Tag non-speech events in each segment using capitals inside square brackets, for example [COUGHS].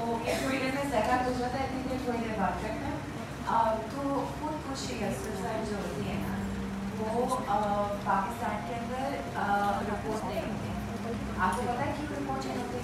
वो ये थोड़ी देर में जगह हो जाता है इतनी देर थोड़ी देर बात करते हैं तो खुद कुछ एक्सरसाइज जो होती है ना वो पाकिस्तान के अंदर रिपोर्ट नहीं होती आपको पता है क्यों रिपोर्ट नहीं होती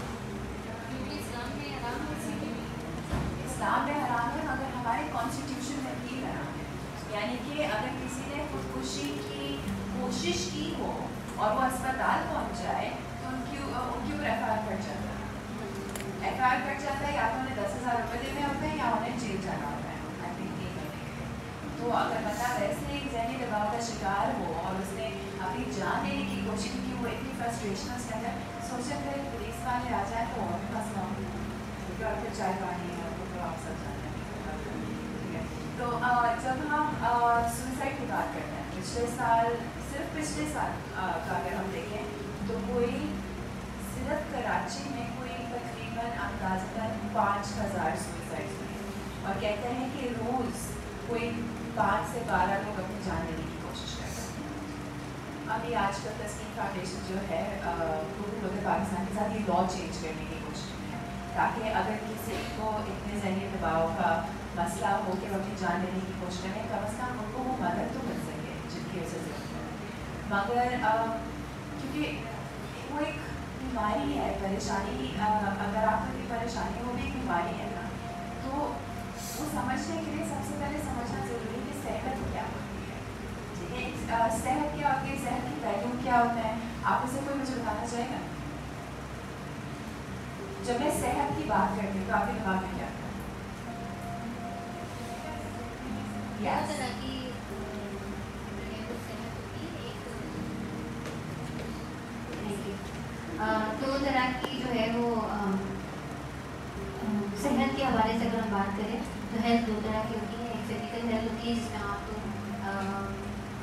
इस्लाम में हराम है मगर हमारे कॉन्स्टिट्यूशन में भी हराम है यानी कि अगर किसी ने खुदकुशी की कोशिश की हो और वो अस्पताल पहुँच जाए तो उनकी उनके ऊपर एफ़ आई आर कट जाता है एफ़ आई आर कट जाता है या तो उन्हें दस हज़ार रुपये देने होते हैं या उन्हें जेल जाना होता है आई थिंक तीन महीने के तो अगर बंदा वैसे एक जहनी दबाव का शिकार हो और उसने अपनी जान लेने की कोशिश की वो इतनी फ्रस्ट्रेशन उसके अंदर सोचे फिर पुलिस वाले आ जाए तो और भी मसला हो क्योंकि और फिर चाय पानी है तो आप सब जानते हैं तो जब हम सुसाइड की बात करते हैं पिछले साल सिर्फ़ पिछले साल का अगर हम देखें तो कोई सिर्फ़ कराची में कोई तकरीबन अंदाजन पाँच हज़ार सुसाइड हुए और कहते हैं कि रोज़ कोई पाँच से बारह लोग अपनी जान लेने की कोशिश करते हैं अभी आजकल तस्कीन फाउंडेशन जो है भी लोग पाकिस्तान के साथ, ये लॉ चेंज करने की कोशिश में है। ताकि अगर किसी को इतने जहनी दबाव का मसला हो कि वो अपनी जान लेने की कोशिश करें कम अज़ कम उनको वो मदद तो मिल सके, जिनकी वजह से। मगर क्योंकि वो एक बीमारी है, परेशानी अगर आपको कोई परेशानी हो भी बीमारी है ना तो वो समझने के लिए सबसे पहले समझना ज़रूरी है कि सेहत क्या होती है। ठीक है? सेहत क्या है सेहत की पहलू क्या होता है? आप इसे कोई मुझे बताना चाहेगा? जब मैं सेहत की बात करती हूँ तो आपके दिमाग में क्या yes. दो तरह की जो है वो सेहत के हवाले से अगर हम बात करें तो हेल्थ दो तरह की होती है। एक फ़िज़िकल हेल्थ होती है जिसमें आप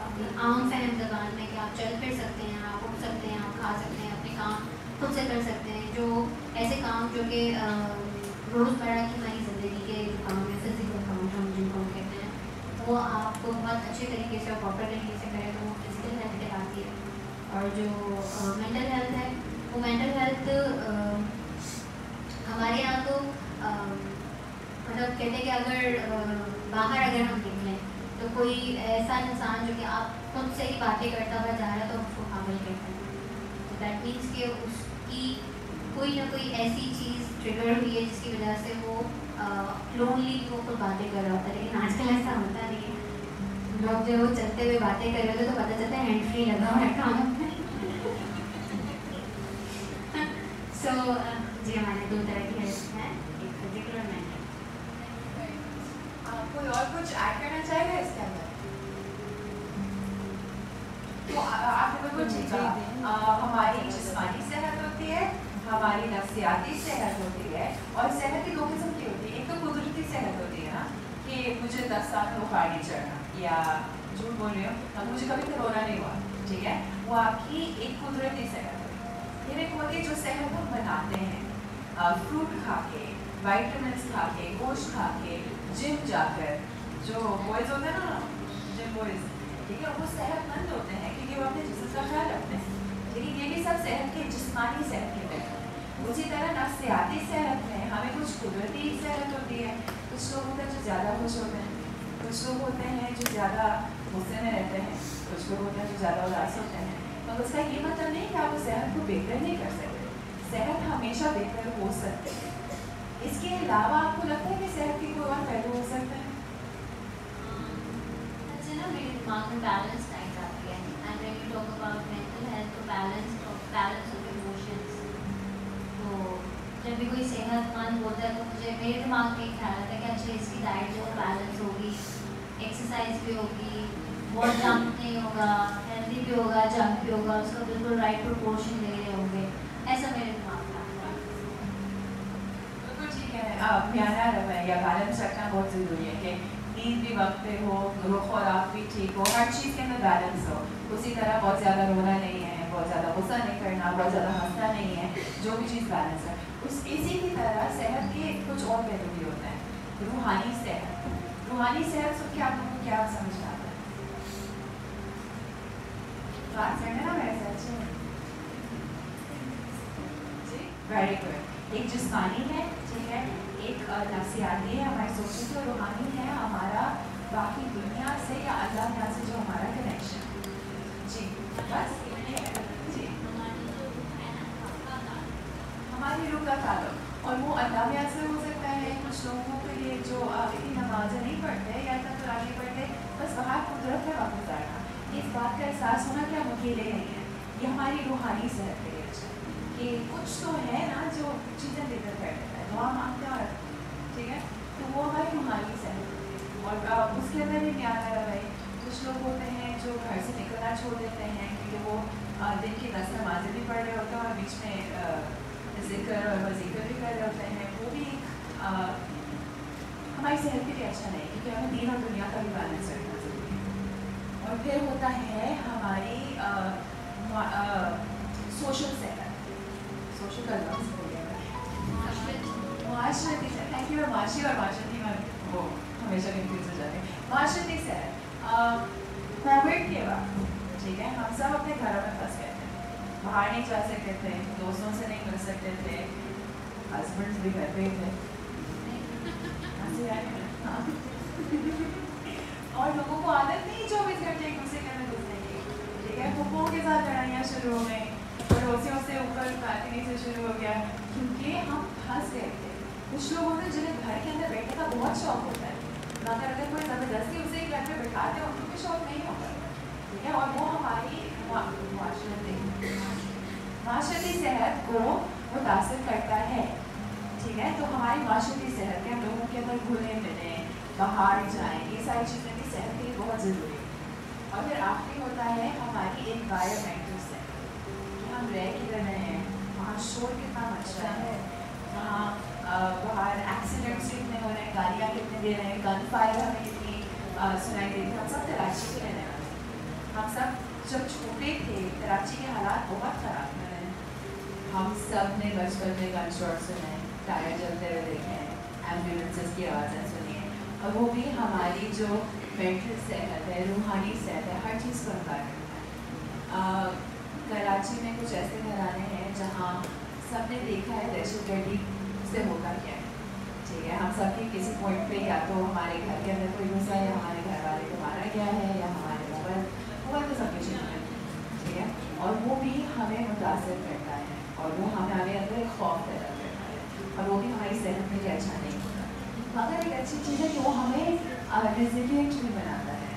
अपनी आम फहम जबान में कि आप चल फिर सकते हैं आप उठ सकते हैं आप खा सकते हैं अपने काम खुद से कर सकते हैं जो ऐसे काम जो कि रोज़मर्रा की हमारी ज़िंदगी के काम है फ़िज़िकल काम हम जिनको कहते हैं, वो आप बहुत अच्छे तरीके से और प्रॉपर तरीके से करें तो वो फ़िज़िकल हेल्थ के कहलाती है और जो मेंटल हेल्थ है, वो मेंटल हेल्थ हमारे यहाँ तो मतलब कहते हैं कि अगर बाहर अगर हम निकलें तो कोई ऐसा इंसान जो कि आप खुद से ही बातें करता हुआ जा रहा है तो उसको पागल कहते हैं। तो दैट मीन्स कि उसकी कोई ना कोई ऐसी चीज़ ट्रिगर हुई है जिसकी वजह से वो लोनली वो खुद बातें कर रहा होता है। लेकिन आजकल ऐसा होता नहीं है। लोग जो वो चलते हुए बातें कर रहे थे तो पता चलता है हैंड फ्री लगा हुआ है कानों में। [LAUGHS] सो जी हमारे दो तरह की हेल्थ है। एक फ़िज़िकल और मेंटल कोई और कुछ ऐड करना चाहेगा इसके अंदर? तो आपने कहा हमारी जिस्मानी सेहत होती है हमारी नफ्सियाती सेहत होती है। और सेहत की दो किस्म की होती है। एक तो कुदरती सेहत होती है ना कि मुझे दस साल में नहीं चढ़ना या झूठ बोल रही हूँ मुझे कभी कोरोना नहीं हुआ, ठीक है? वो आपकी एक कुदरती सेहत होती है। फिर एक होती है जो सेहत हम बनाते हैं। फ्रूट खा के वाइटमिन खा के गोश्त खा के जिम जाकर, जो बॉयज़ होते हैं ना जिम बॉयज़ ठीक है, वो सेहतमंद होते हैं, क्योंकि वो अपने जिसम का ख्याल रखते हैं। ठीक है ये भी सब सेहत के, जिसमानी सेहत के तहत उसी तरह नफ्सियाती सेहत में हमें कुछ कुदरती सेहत होती है। कुछ लोग होते हैं जो ज़्यादा खुश होते हैं, कुछ लोग होते हैं जो ज़्यादा गुस्से में रहते हैं, कुछ लोग होते हैं जो ज़्यादा उदास होते हैं। मगर तो उसका ये मतलब नहीं कि आप उस सेहत को बेहतर नहीं कर सकते। सेहत हमेशा बेहतर हो सकती है। इसके अलावा आपको लगता है कि सेहत की कोई और पहलू हो सकता है? अच्छा ना मेरे दिमाग में बैलेंस टाइप आती है। And when you talk about mental health तो बैलेंस बैलेंस ऑफ़ इमोशंस भी कोई सेहतमंद होता है तो मुझे मेरे दिमाग में ख्याल आता है कि अच्छा इसकी डाइट जो बैलेंस होगी एक्सरसाइज भी होगी, बहुत जंक नहीं होगा हेल्दी भी होगा जंक भी होगा, उसका बिल्कुल राइट प्रोपोर्शन ले रहे होंगे। ऐसा मेरे दिमाग में आता बिल्कुल ठीक है। प्यारा रवैया बैलेंस रखना बहुत ज़रूरी है कि नींद भी वक्त पे हो, रुख और आप भी ठीक हो, हर चीज़ के अंदर बैलेंस हो। उसी तरह बहुत ज़्यादा रोना नहीं है। बहुत ज़्यादा गुस्सा नहीं करना, बहुत ज़्यादा हंसना नहीं है, जो भी चीज़ बैलेंस है। उस इसी की तरह सेहत के कुछ और पहलू भी होते हैं। रूहानी सेहत। रूहानी सेहत सुन के आप लोगों को क्या समझ में आता है? वेरी गुड एक जिस्मानी है, ठीक है? एक नफसियाती है, हमारी की और रूहानी है, हमारा बाकी दुनिया से या अल्लाह से जो हमारा कनेक्शन जी, बस जी हमारी रूह का ताल्लुक और वो अल्लाह ब्याह से हो सकता है, कुछ लोगों के लिए जो इतनी नमाजें नहीं पढ़ते या इतना कुरान नहीं पढ़ते, बस बाहर कुदरत है वापस आना इस बात का एहसास होना कि हम अकेले नहीं हैं। ये हमारी रूहानी सेहत के लिए अच्छा कि कुछ तो है ना जो चीज़ें बेहतर कर देता है, दुआ मांगते हैं और ठीक है? तो वो हमारी रूहानी सेहत होती और उसके अंदर ही न्याय है कुछ लोग होते हैं जो घर से निकलना छोड़ देते हैं, क्योंकि वो दिन की दस नमाजें भी पढ़ रहे होते हैं और बीच में ज़िक्र और वजीफे भी कर रहे हैं वो भी हमारी सेहत के लिए अच्छा नहीं क्योंकि हमें दीन और दुनिया का भी बैलेंस रखना ज़रूरी है। और फिर होता है हमारी सोशल सेहत सोशल का लफ्ज़ भूल गया। मैं। माशरती सेहत थैंक यू माशी और माशरती में वो हमेशा कंफ्यूज हो जाते हैं। माशरती सेहत कोविड के वक्त ठीक है, हम सब अपने घरों में फंस गए। बाहर नहीं जा सकते थे, दोस्तों से नहीं मिल सकते थे हस्बैंड भी घर पे थे। है। और लोगों को आदत नहीं चौबीस घंटे एक दूसरे के अंदर घुसने की। ठीक है पुप्पों के साथ लड़ाइयाँ शुरू हो गई, पड़ोसियों से ऊपर बातनी से शुरू हो गया, क्योंकि हम फंस गए थे। कुछ लोग हैं जिन्हें घर के अंदर बैठने का बहुत शौक होता है मगर अगर कोई ज़बरदस्ती उसे एक घर पे बैठाते हैं उनको भी शौक नहीं होता। है और वो हमारी माशरती सेहत को मुतासर करता है ठीक है तो हमारी माशरती सेहत के हम लोगों के अंदर घुले मिले, बाहर जाएँ, ये सारी चीज़ें भी सेहत के लिए बहुत ज़रूरी है और फिर आखिरी होता है हमारी इन्वायरमेंटल सेहत, कि हम रह किधर रहे हैं, वहाँ शोर कितना मच रहा है, वहाँ बाहर एक्सीडेंट्स कितने हो रहे हैं, गाड़ियाँ कितने दे रहे हैं गन फायर हमें कितनी सुनाई देती है, हम सब कराची के। हम सब जब छोटे थे, कराची के हालात बहुत ख़राब थे हम सबने बचपन में गन शॉट सुने, टायर जलते हुए देखे हैं एम्बुलेंसेस की आवाज़ें सुनी। है और वो भी हमारी जो मेंटल सेहत है, रूहानी सेहत है, हर चीज़ को करता है। कराची में कुछ ऐसे घराने हैं जहाँ सबने देखा है दहशत गर्दी से होता क्या है। ठीक है, हम सब के किसी पॉइंट पे या तो हमारे घर के अंदर कोई घुसा या हमारे घर वाले को मारा गया है, या हमारे तो सबके चीज़ है ठीक है? और वो भी हमें मुतासर करता है और वो हमारे अंदर एक खौफ पैदा करता है और वो भी हमारी सेहत के लिए अच्छा नहीं होता। मगर एक अच्छी चीज़ है कि वो हमें रेजिलियंट भी बनाता है।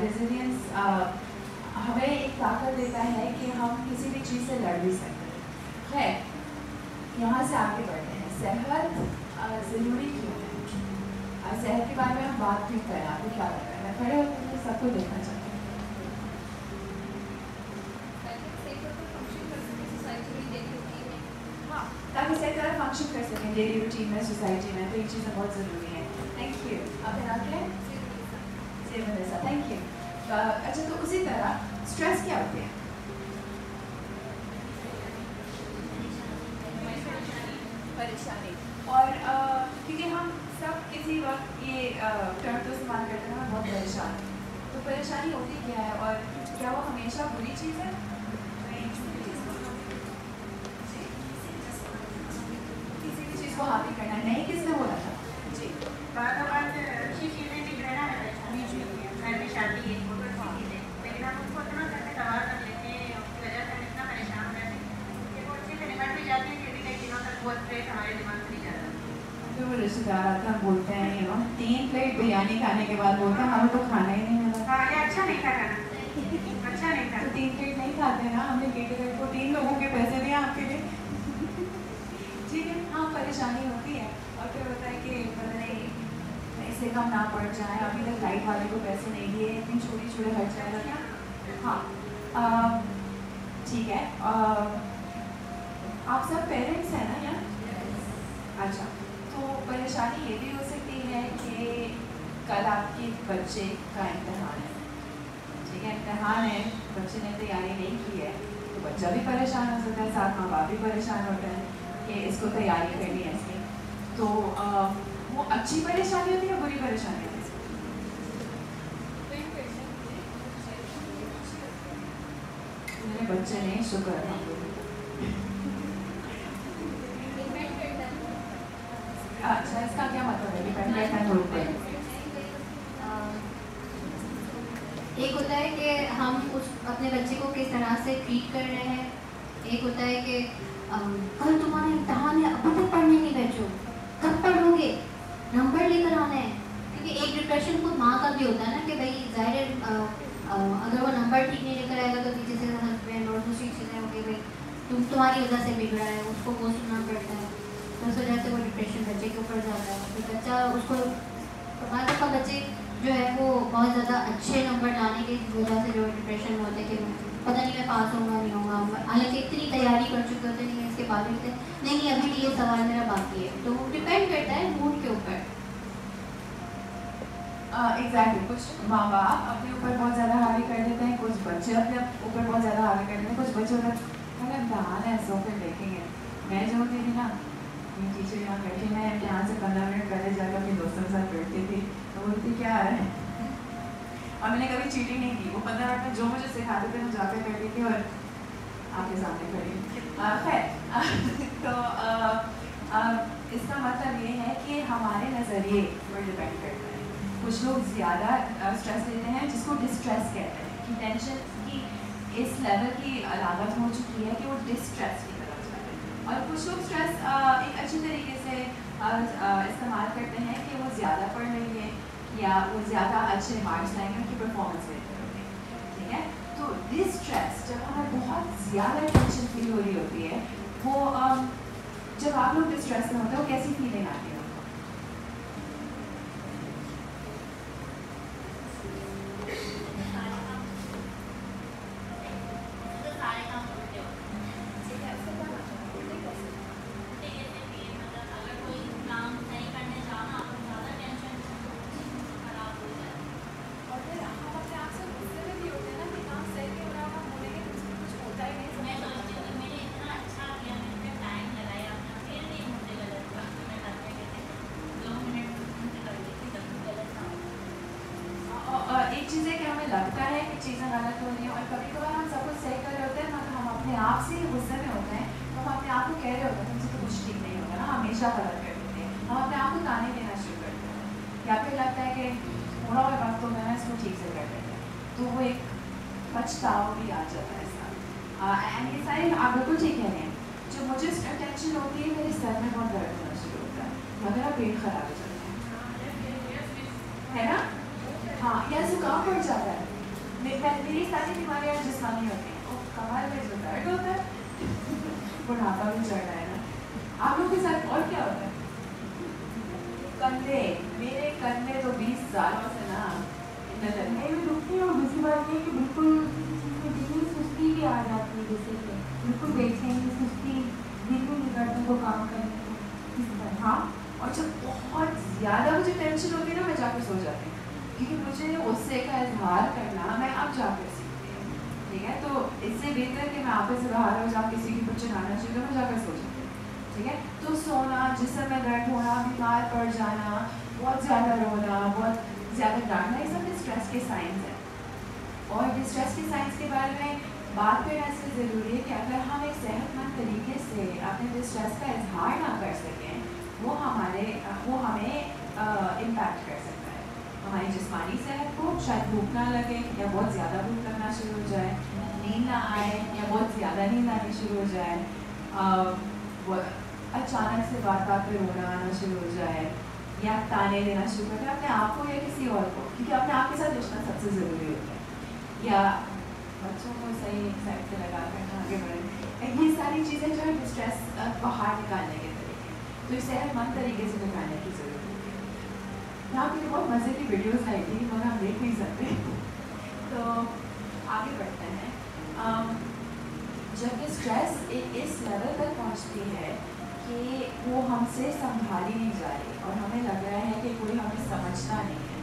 रेजिलियंस हमें एक ताकत देता है कि हम किसी भी चीज़ से लड़ भी सकते हैं। खैर, यहाँ से आगे बढ़ते हैं। सेहत ज़रूरी क्यों है? सेहत के बारे में हम बात क्यों करें आपको क्या लगता है? मैं खड़े होकर के सबको देखना चाहती हूँ हाँ ताकि सही तरह सकें डेली रूटीन में सोसाइटी में तो ये चीज़ें बहुत ज़रूरी हैं थैंक यू आपका नाम क्या है थैंक यू अच्छा तो उसी तरह स्ट्रेस क्या होती है परेशानी। और क्योंकि हम सब किसी वक्त ये टर्म तो इस्तेमाल करते हैं बहुत परेशान। तो परेशानी होती क्या है? और क्या वो हमेशा बुरी चीज़ है? किसी भी हावी करना नहीं किसने बोला था? जी बात बात अच्छी चीज़ें दिख रहा है घर में शादी है बहुत चीज़ है। लेकिन हम उसको इतना कर लेते हैं उसकी वजह से हम इतना परेशान हो हैं कि वो अच्छे से निपट भी जाते हैं फिर भी कई दिनों तक वो स्ट्रेस हमारे दिमाग से नहीं जाता फिर वो रिश्तेदार आते हैं बोलते हैं यू नो तीन प्लेट बिरयानी खाने के बाद बोलते हैं हमें तो खाना ही नहीं मिला। हाँ ये अच्छा नहीं था खाना। अच्छा नहीं था। तो तीन प्लेट नहीं खाते ना हमने केटरर को तीन लोगों के पैसे दिए आपके परेशानी होती है। और फिर होता है कि पता नहीं इससे कम ना पड़ जाए। अभी तक लाइट वाले को पैसे नहीं दिए इतनी छोटे छोटे खर्चे हैं तो क्या? हाँ। ठीक है। आ, आप सब पेरेंट्स हैं ना यार अच्छा। तो परेशानी ये भी हो सकती है कि कल आपके बच्चे का इम्तहान है। ठीक है? इम्तहान है। बच्चे ने तैयारी नहीं की है। तो बच्चा भी परेशान हो सकता है साथ माँ बाप भी परेशान होता है। कि इसको तैयारी करनी है इसकी। तो अ, वो अच्छी परेशानी होती है बुरी परेशानी होती है? मेरे बच्चे ने शुक्र अच्छा इसका क्या मतलब है? डिपेंड करता है ग्रुप पर एक होता है कि हम उस अपने बच्चे को किस तरह से ट्रीट कर रहे हैं एक होता है कि कल तुम्हारा इम्तहान है, अभी तक पढ़ने नहीं बैठो कब पढ़ोगे? नंबर लेकर आना है। क्योंकि एक डिप्रेशन खुद माँ का भी होता है ना कि भाई, ज़ाहिर अगर वो नंबर ठीक नहीं लेकर आएगा तो पीछे से हस्बैंड और दूसरी चीज़ें होगी भाई, तुम, तुम्हारी वजह से बिगड़ा है, उसको वो सुनना पड़ता है। तो उस वजह से वो डिप्रेशन बच्चे के ऊपर जाता है। फिर बच्चा, उसको हमारे दफ़ा बच्चे जो है, वो बहुत ज़्यादा अच्छे नंबर लाने की वजह से जो डिप्रेशन होते हैं कि पता नहीं मैं पास होऊँगा, नहीं होऊँगा हालाँकि इतनी तैयारी कर चुके होते नहीं इसके बाद भी नहीं, अभी भी ये सवाल मेरा बाकी है। तो डिपेंड करता है मूड के ऊपर। एग्जैक्टली कुछ माँ बाप अपने ऊपर बहुत ज़्यादा हावी कर देते हैं, कुछ बच्चे अपने ऊपर बहुत ज़्यादा हावी कर देते हैं, कुछ बच्चे अरे इम्तहान है सो फिर देखेंगे। मैं जो होती थी ना मेरी टीचर यहाँ बैठी, मैं यहाँ से पंद्रह मिनट पहले जाकर अपने दोस्तों के साथ बैठती थी तो बोलती, क्या है? और मैंने कभी चीटिंग नहीं की। वो पंद्रह मिनट में जो मुझे सिखाते थे मैं जाकर करती थी और आपके सामने खड़ी खैर [LAUGHS] तो इसका मतलब ये है कि हमारे नज़रिए पर डिपेंड करता है। कुछ लोग ज़्यादा स्ट्रेस लेते हैं जिसको डिस्ट्रेस कहते हैं। कि टेंशन की इस लेवल की अलामत हो चुकी है कि वो डिस्ट्रेस की तरफ़ हैं। और कुछ लोग स्ट्रेस एक अच्छी तरीके से इस्तेमाल करते हैं कि वो ज़्यादा पढ़ लेंगे या वो ज़्यादा अच्छे मार्क्स लाएँगे, उनकी परफॉर्मेंस बेहतर होगी। ठीक है? तो दिस स्ट्रेस जब हमें बहुत ज़्यादा टेंशन फील हो रही होती है, वो जब आप लोग डिस्ट्रेस में होते हो कैसी फीलिंग आती है आपको और फिर हम अपने आप से गुस्से में भी होते हैं ना कि काम सही नहीं हो रहा हम बोलेंगे तो उसमें कुछ होता ही नहीं और- और एक चीज़ है कि लगता है कि चीज़ें गलत हो रही हैं और कभी कभार हम सब कुछ सही कर रहे होते हैं, मगर हम अपने आप से ही गुस्से में होते हैं। तो हम अपने आप को कह रहे होते हैं, तुमसे तो कुछ ठीक नहीं होगा ना हमेशा गलत कर देते हैं। हम अपने आप को ताने देना शुरू करते हैं। या फिर लगता है कि थोड़ा और वक्त तो मैं इसको ठीक से कर देते हैं तो वो एक पछतावा भी आ जाता है साथ एंड ये सारे आप बिल्कुल ठीक कह रहे हैं, जो मुझे टेंशन होती है, मेरे सर में बहुत दर्द होना शुरू होता है। मगर पेट खराब हो जाता है। है ना? हाँ जाता है मेरी सारी बीमारियाँ जिसमानी होती हैं। और कमर में जो दर्द होता है। बुढ़ापा भी चढ़ रहा है ना। आप लोग के साथ और क्या होता है? कंधे, मेरे कंधे तो बीस सालों से ना, नज़र मैं भी दुखती हूँ। दूसरी बात ये कि बिल्कुल सुस्ती भी आ जाती है जैसे कि बिल्कुल बेचैनी, सुस्ती भी नहीं करता काम करने को। तरह हाँ और जब बहुत ज़्यादा मुझे टेंशन होती है ना, मैं जाकर सो जाती हूँ। क्योंकि मुझे गुस्से का इजहार करना, मैं अब जाकर सीखती हूँ। ठीक है? तो इससे बेहतर कि मैं आपस से बाहर हो जाऊँ, किसी की कुछ चढ़ाना चाहिए तो मैं जाकर सो जाती हूँ। ठीक है? तो सोना जिसम में दर्द होना, बीमार पड़ जाना, बहुत ज़्यादा रोना, बहुत ज़्यादा डांटना, ये सब स्ट्रेस के साइंस हैं। और डिस्ट्रेस के साइंस के बारे में बात करना इसलिए ज़रूरी है कि अगर हम एक सेहतमंद तरीके से अपने डिस्ट्रेस का इजहार ना कर सकें, वो हमारे, वो हमें इम्पैक्ट कर सकता है हमारी जिसमानी सेहत को शायद भूख ना लगे या बहुत ज़्यादा भूख लगना शुरू हो जाए, नींद ना आए या बहुत ज़्यादा नींद आनी शुरू हो जाए अचानक से बात बात पे रोना आना शुरू हो जाए या ताने देना शुरू कर अपने आप को या किसी और को, क्योंकि अपने आप के साथ रिश्ता सबसे ज़रूरी होता है। या बच्चों को सही साइड से लगा कर आगे बढ़े। ये सारी चीज़ें जो है डिस्ट्रेस बाहर निकालने के तरीके तो सेहतमंद तरीके से निकालने की ज़रूरत है। यहाँ पे बहुत मज़े की वीडियोस आई थी मगर हम देख नहीं सकते। तो आगे बढ़ते हैं। जब ये स्ट्रेस इस लेवल तक पहुँचती है कि वो हमसे संभाली नहीं जा रही और हमें लग रहा है कि कोई हमें समझता नहीं है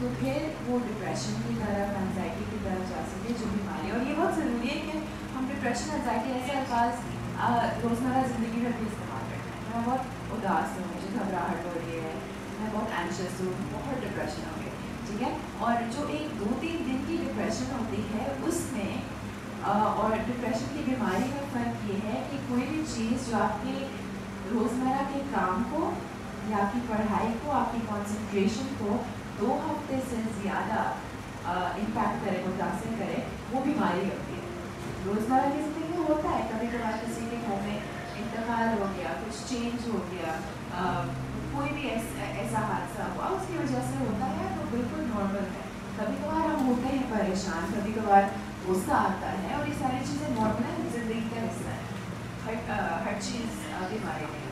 तो फिर वो डिप्रेशन की तरफ़ एनजाइटी की तरफ़ जा सके जो बीमारी और ये बहुत ज़रूरी है कि हम डिप्रेशन एनजाइटी ऐसे अल्फाज रोज़मर्रा ज़िंदगी में भी इस्तेमाल करते हैं। मैं बहुत उदास हूँ, मुझे घबराहट हो रही है। मैं बहुत एंशियस हूँ, बहुत डिप्रेशन हो गया ठीक है? और जो एक दो तीन दिन की डिप्रेशन होती है, उसमें और डिप्रेशन की बीमारी में फ़र्क ये है कि कोई भी चीज़ जो आपके रोज़मर्रा के काम को या आपकी पढ़ाई को, आपकी कंसंट्रेशन को दो हफ़्ते से ज़्यादा इम्पैक्ट करे, मुतासर करे, वो बीमारी होती है। रोज़मर्रा की ज़िंदगी में होता है कभी कभार किसी के घर में इंतकाल हो गया, कुछ चेंज हो गया कोई भी ऐसा ऐसा हादसा हुआ, उसकी वजह से होता है तो बिल्कुल नॉर्मल है। कभी कभार हम होते हैं परेशान कभी कभार गुस्सा आता है और ये सारी चीज़ें नॉर्मल है, ज़िंदगी का हिस्सा है। हर हर चीज़ बीमारी में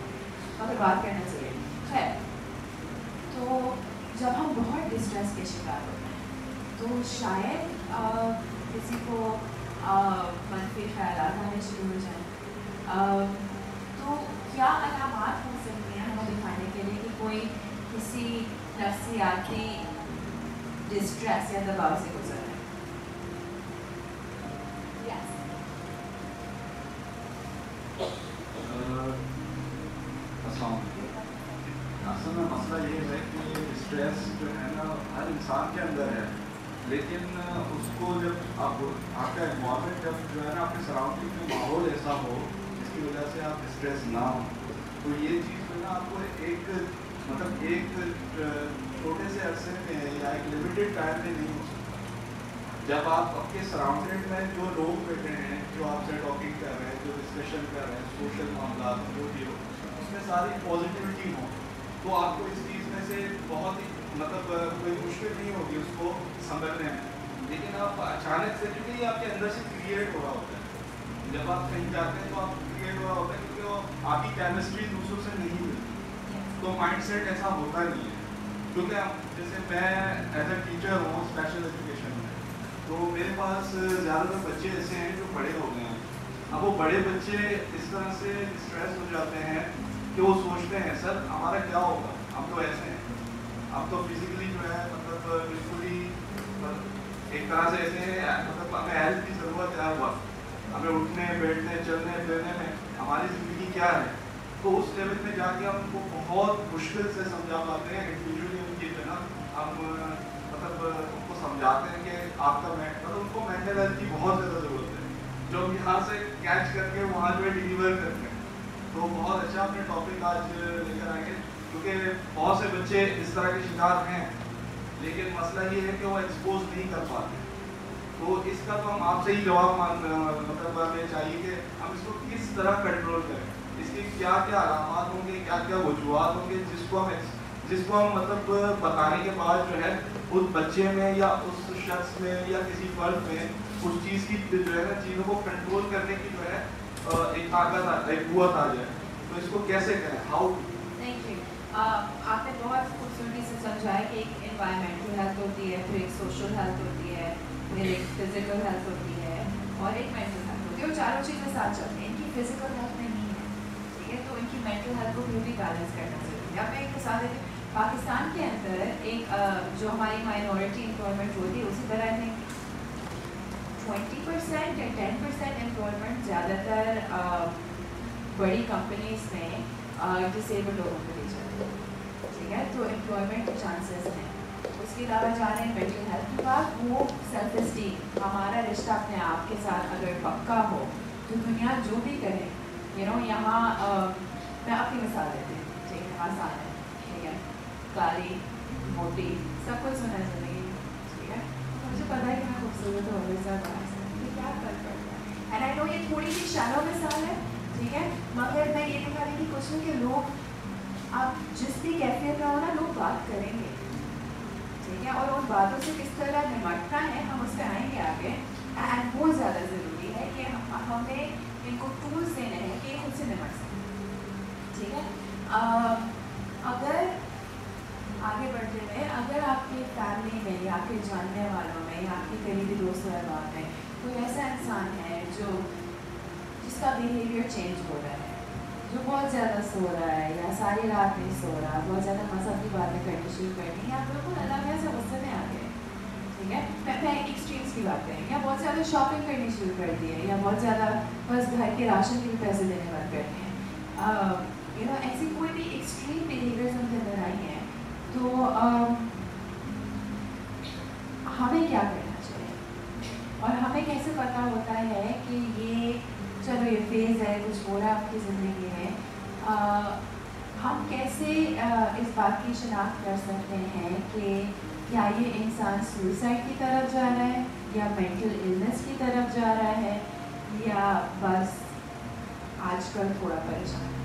मगर बात करना चाहिए, खैर तो जब हम बहुत डिस्ट्रेस के शिकार होते हैं तो शायद किसी को मनफी ख्याल आने शुरू हो जाए। तो क्या अलामत हो सकती हैं दिखाने के लिए कि कोई किसी नफसियाती डिस्ट्रेस या दबाव से गुजर रहे में मसला ये है कि स्ट्रेस जो है ना, हर इंसान के अंदर है। लेकिन उसको जब आप आपका जब जो है ना, आपके सराउंडिंग में माहौल ऐसा हो, जिसकी वजह से आप स्ट्रेस ना हो तो ये चीज़ आपको एक मतलब एक छोटे से अरसे में या एक लिमिटेड टाइम में नहीं हो सकता। जब आप आपके सराउंडेड में जो लोग बैठे हैं, जो आपसे टॉकिंग कर रहे हैं, जो डिस्कशन कर रहे हैं सोशल मामला जो भी हो, उसमें सारी पॉजिटिविटी हो तो आपको इस चीज़ में से बहुत ही मतलब कोई मुश्किल नहीं होगी उसको समझने में। लेकिन आप अचानक से, क्योंकि आपके अंदर से क्रिएट हो रहा होता है। जब आप कहीं जाते हैं तो आप क्रिएट हो रहा होता है वो आपकी केमिस्ट्री दूसरों से नहीं मिलती। तो माइंड सेट ऐसा होता नहीं है। क्योंकि जैसे मैं एज ए टीचर हूँ स्पेशल एजुकेशन में। तो मेरे पास ज़्यादातर बच्चे ऐसे हैं जो बड़े हो गए हैं। अब वो बड़े बच्चे इस तरह से स्ट्रेस हो जाते हैं कि वो सोचते हैं, सर, हमारा क्या होगा? हम तो ऐसे हैं। अब तो फिजिकली जो है मतलब बिल्कुल ही एक तरह से ऐसे मतलब हमें हेल्थ की ज़रूरत है वक्त। हमें उठने, बैठने, चलने, फिरने में हमारी ज़िंदगी क्या है? तो उस लेवल में जाके हम उनको बहुत मुश्किल से समझा पाते हैं इंडिविजुअली उनकी जो ना हम मतलब उनको समझाते हैं कि आपका मतलब उनको मेंटल हेल्थ की बहुत ज़्यादा ज़रूरत है। जो हम यहाँ से कैच करके वहाँ जो है डिलीवर करते हैं। तो बहुत अच्छा अपने टॉपिक आज लेकर आएँगे क्योंकि बहुत से बच्चे इस तरह के शिकार हैं, लेकिन मसला ये है कि वो एक्सपोज नहीं कर पाते। तो इसका तो हम आपसे ही जवाब मान मतलब हमें चाहिए कि हम इसको किस तरह कंट्रोल करें? इसके क्या क्या अलामत होंगे क्या क्या वजूहत होंगे, जिसको हम जिसको हम मतलब बताने के बाद जो है, उस बच्चे में या उस शख्स में या किसी फर्द में उस चीज़ की जो है ना, चीज़ों को कंट्रोल करने की जो है एक ताकत एक कुत आ जाए। तो इसको कैसे करें? हाउ आपने बहुत खूबसूरती से समझाया कि एक इन्वायरमेंटल हेल्थ होती है, फिर एक सोशल हेल्थ होती है। फ़िज़िकल हेल्थ होती है और एक मेंटल हेल्थ होती है। और चारों चीज़ें साथ चलती हैं। इनकी फ़िज़िकल हेल्थ नहीं है, ठीक है? तो इनकी मेंटल हेल्थ को फिर भी बैलेंस करना ज़रूरी है। अब एक मिसाल देती पाकिस्तान के अंदर एक जो हमारी माइनॉरिटी एम्प्लॉयमेंट होती है उसी तरह ने ट्वेंटी परसेंट या टेन परसेंट एम्प्लॉयमेंट ज़्यादातर बड़ी कंपनीज़ में डिसेबल्ड लोगों को दी जाती है। ठीक है? तो एम्प्लॉयमेंट चांसेस हैं। उसके अलावा जा रहे हैं मेंटल हेल्थ की बात वो सेल्फ स्टीम हमारा रिश्ता अपने आप के साथ अगर पक्का हो तो दुनिया जो भी करे यू नो यहाँ मैं अपनी मिसाल देती हूँ, ठीक है, आसान है, ठीक है काली मोटी, सब कुछ सुना है ज़िंदगी ठीक है तो मुझे पता है कि मैं खूबसूरत हूँ क्या फ़र्क पड़ता है। एंड आई नो ये थोड़ी सी शैलो मिसाल है, ठीक है, मगर मैं ये दिखा रही थी कुछ नहीं, कि लोग, आप जिस भी कैफियत में हो ना, लोग बात करेंगे। ठीक है? और उन बातों से किस तरह निमटना है, हम उस पर आएँगे आगे। एंड बहुत ज़्यादा ज़रूरी है कि हम, हमें इनको टूल्स देने हैं कि खुद से निमट सकें। ठीक है? अगर आगे बढ़ते हुए, अगर आपकी फैमिली में या आपके जानने वालों में या आपके करीबी दोस्त अहबाब में कोई ऐसा इंसान है जो जिसका बिहेवियर चेंज हो रहा है जो बहुत ज़्यादा सो रहा है या सारी रात नहीं सो रहा बहुत ज़्यादा मज़हब की बातें करनी शुरू कर दी, या तो बिल्कुल अलग ऐसे गुस्से में आ गए। ठीक है? मैं तो एक्सट्रीम्स की बातें हैं या बहुत ज़्यादा शॉपिंग करनी शुरू कर दी है, या बहुत ज़्यादा बस घर के राशन के भी पैसे देने बंद करने हैं। यू नो ऐसी कोई भी एक्सट्रीम बिहेवियर्स उनके अंदर आई हैं तो हमें क्या करना चाहिए? और हमें कैसे पता होता है कि ये चलो ये फ़ेज़ है कुछ हो रहा है आपकी ज़िंदगी में। हम कैसे आ, इस बात की शनाख्त कर सकते हैं कि क्या ये इंसान सुसाइड की तरफ़ जा रहा है या मेंटल इलनेस की तरफ़ जा रहा है या बस आजकल थोड़ा परेशान?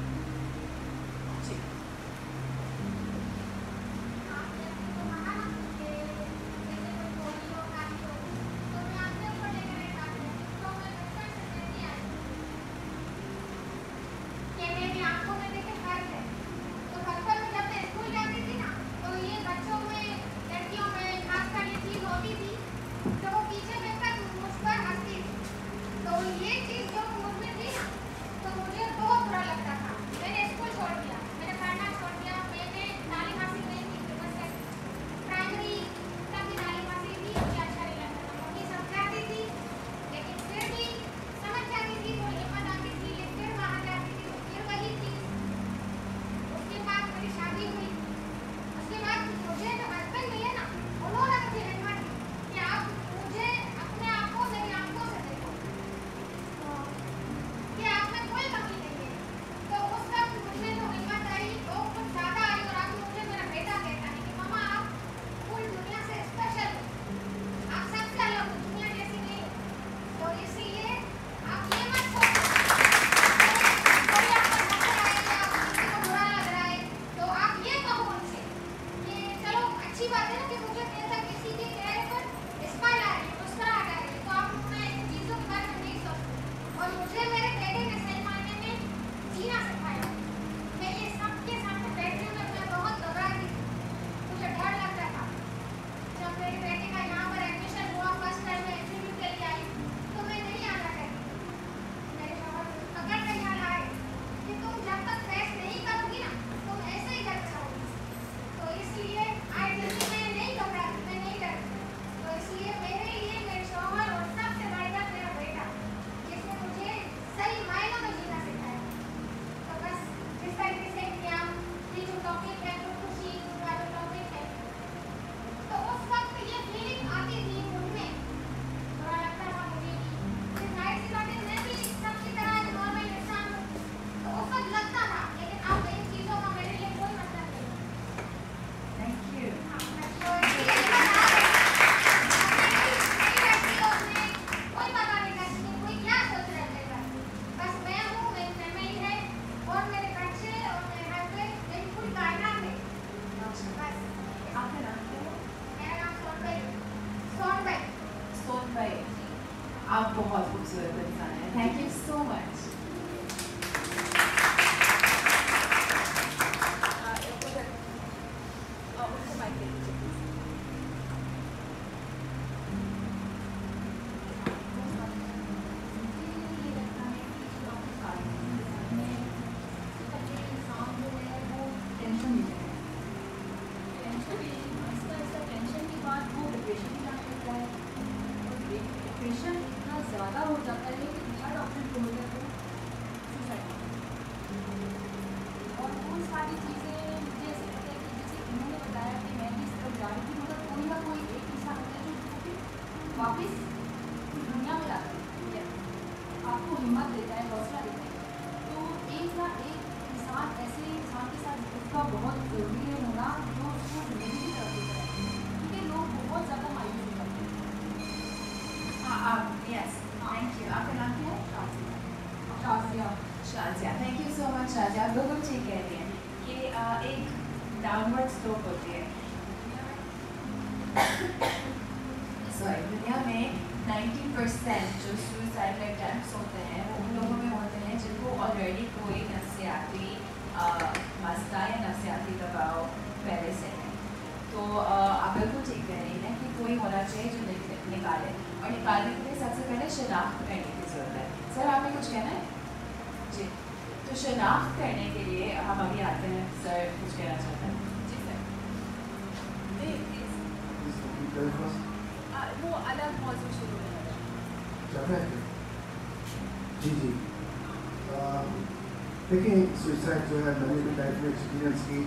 देखिए सुसाइड जो है मैंने भी लाइफ में एक्सपीरियंस की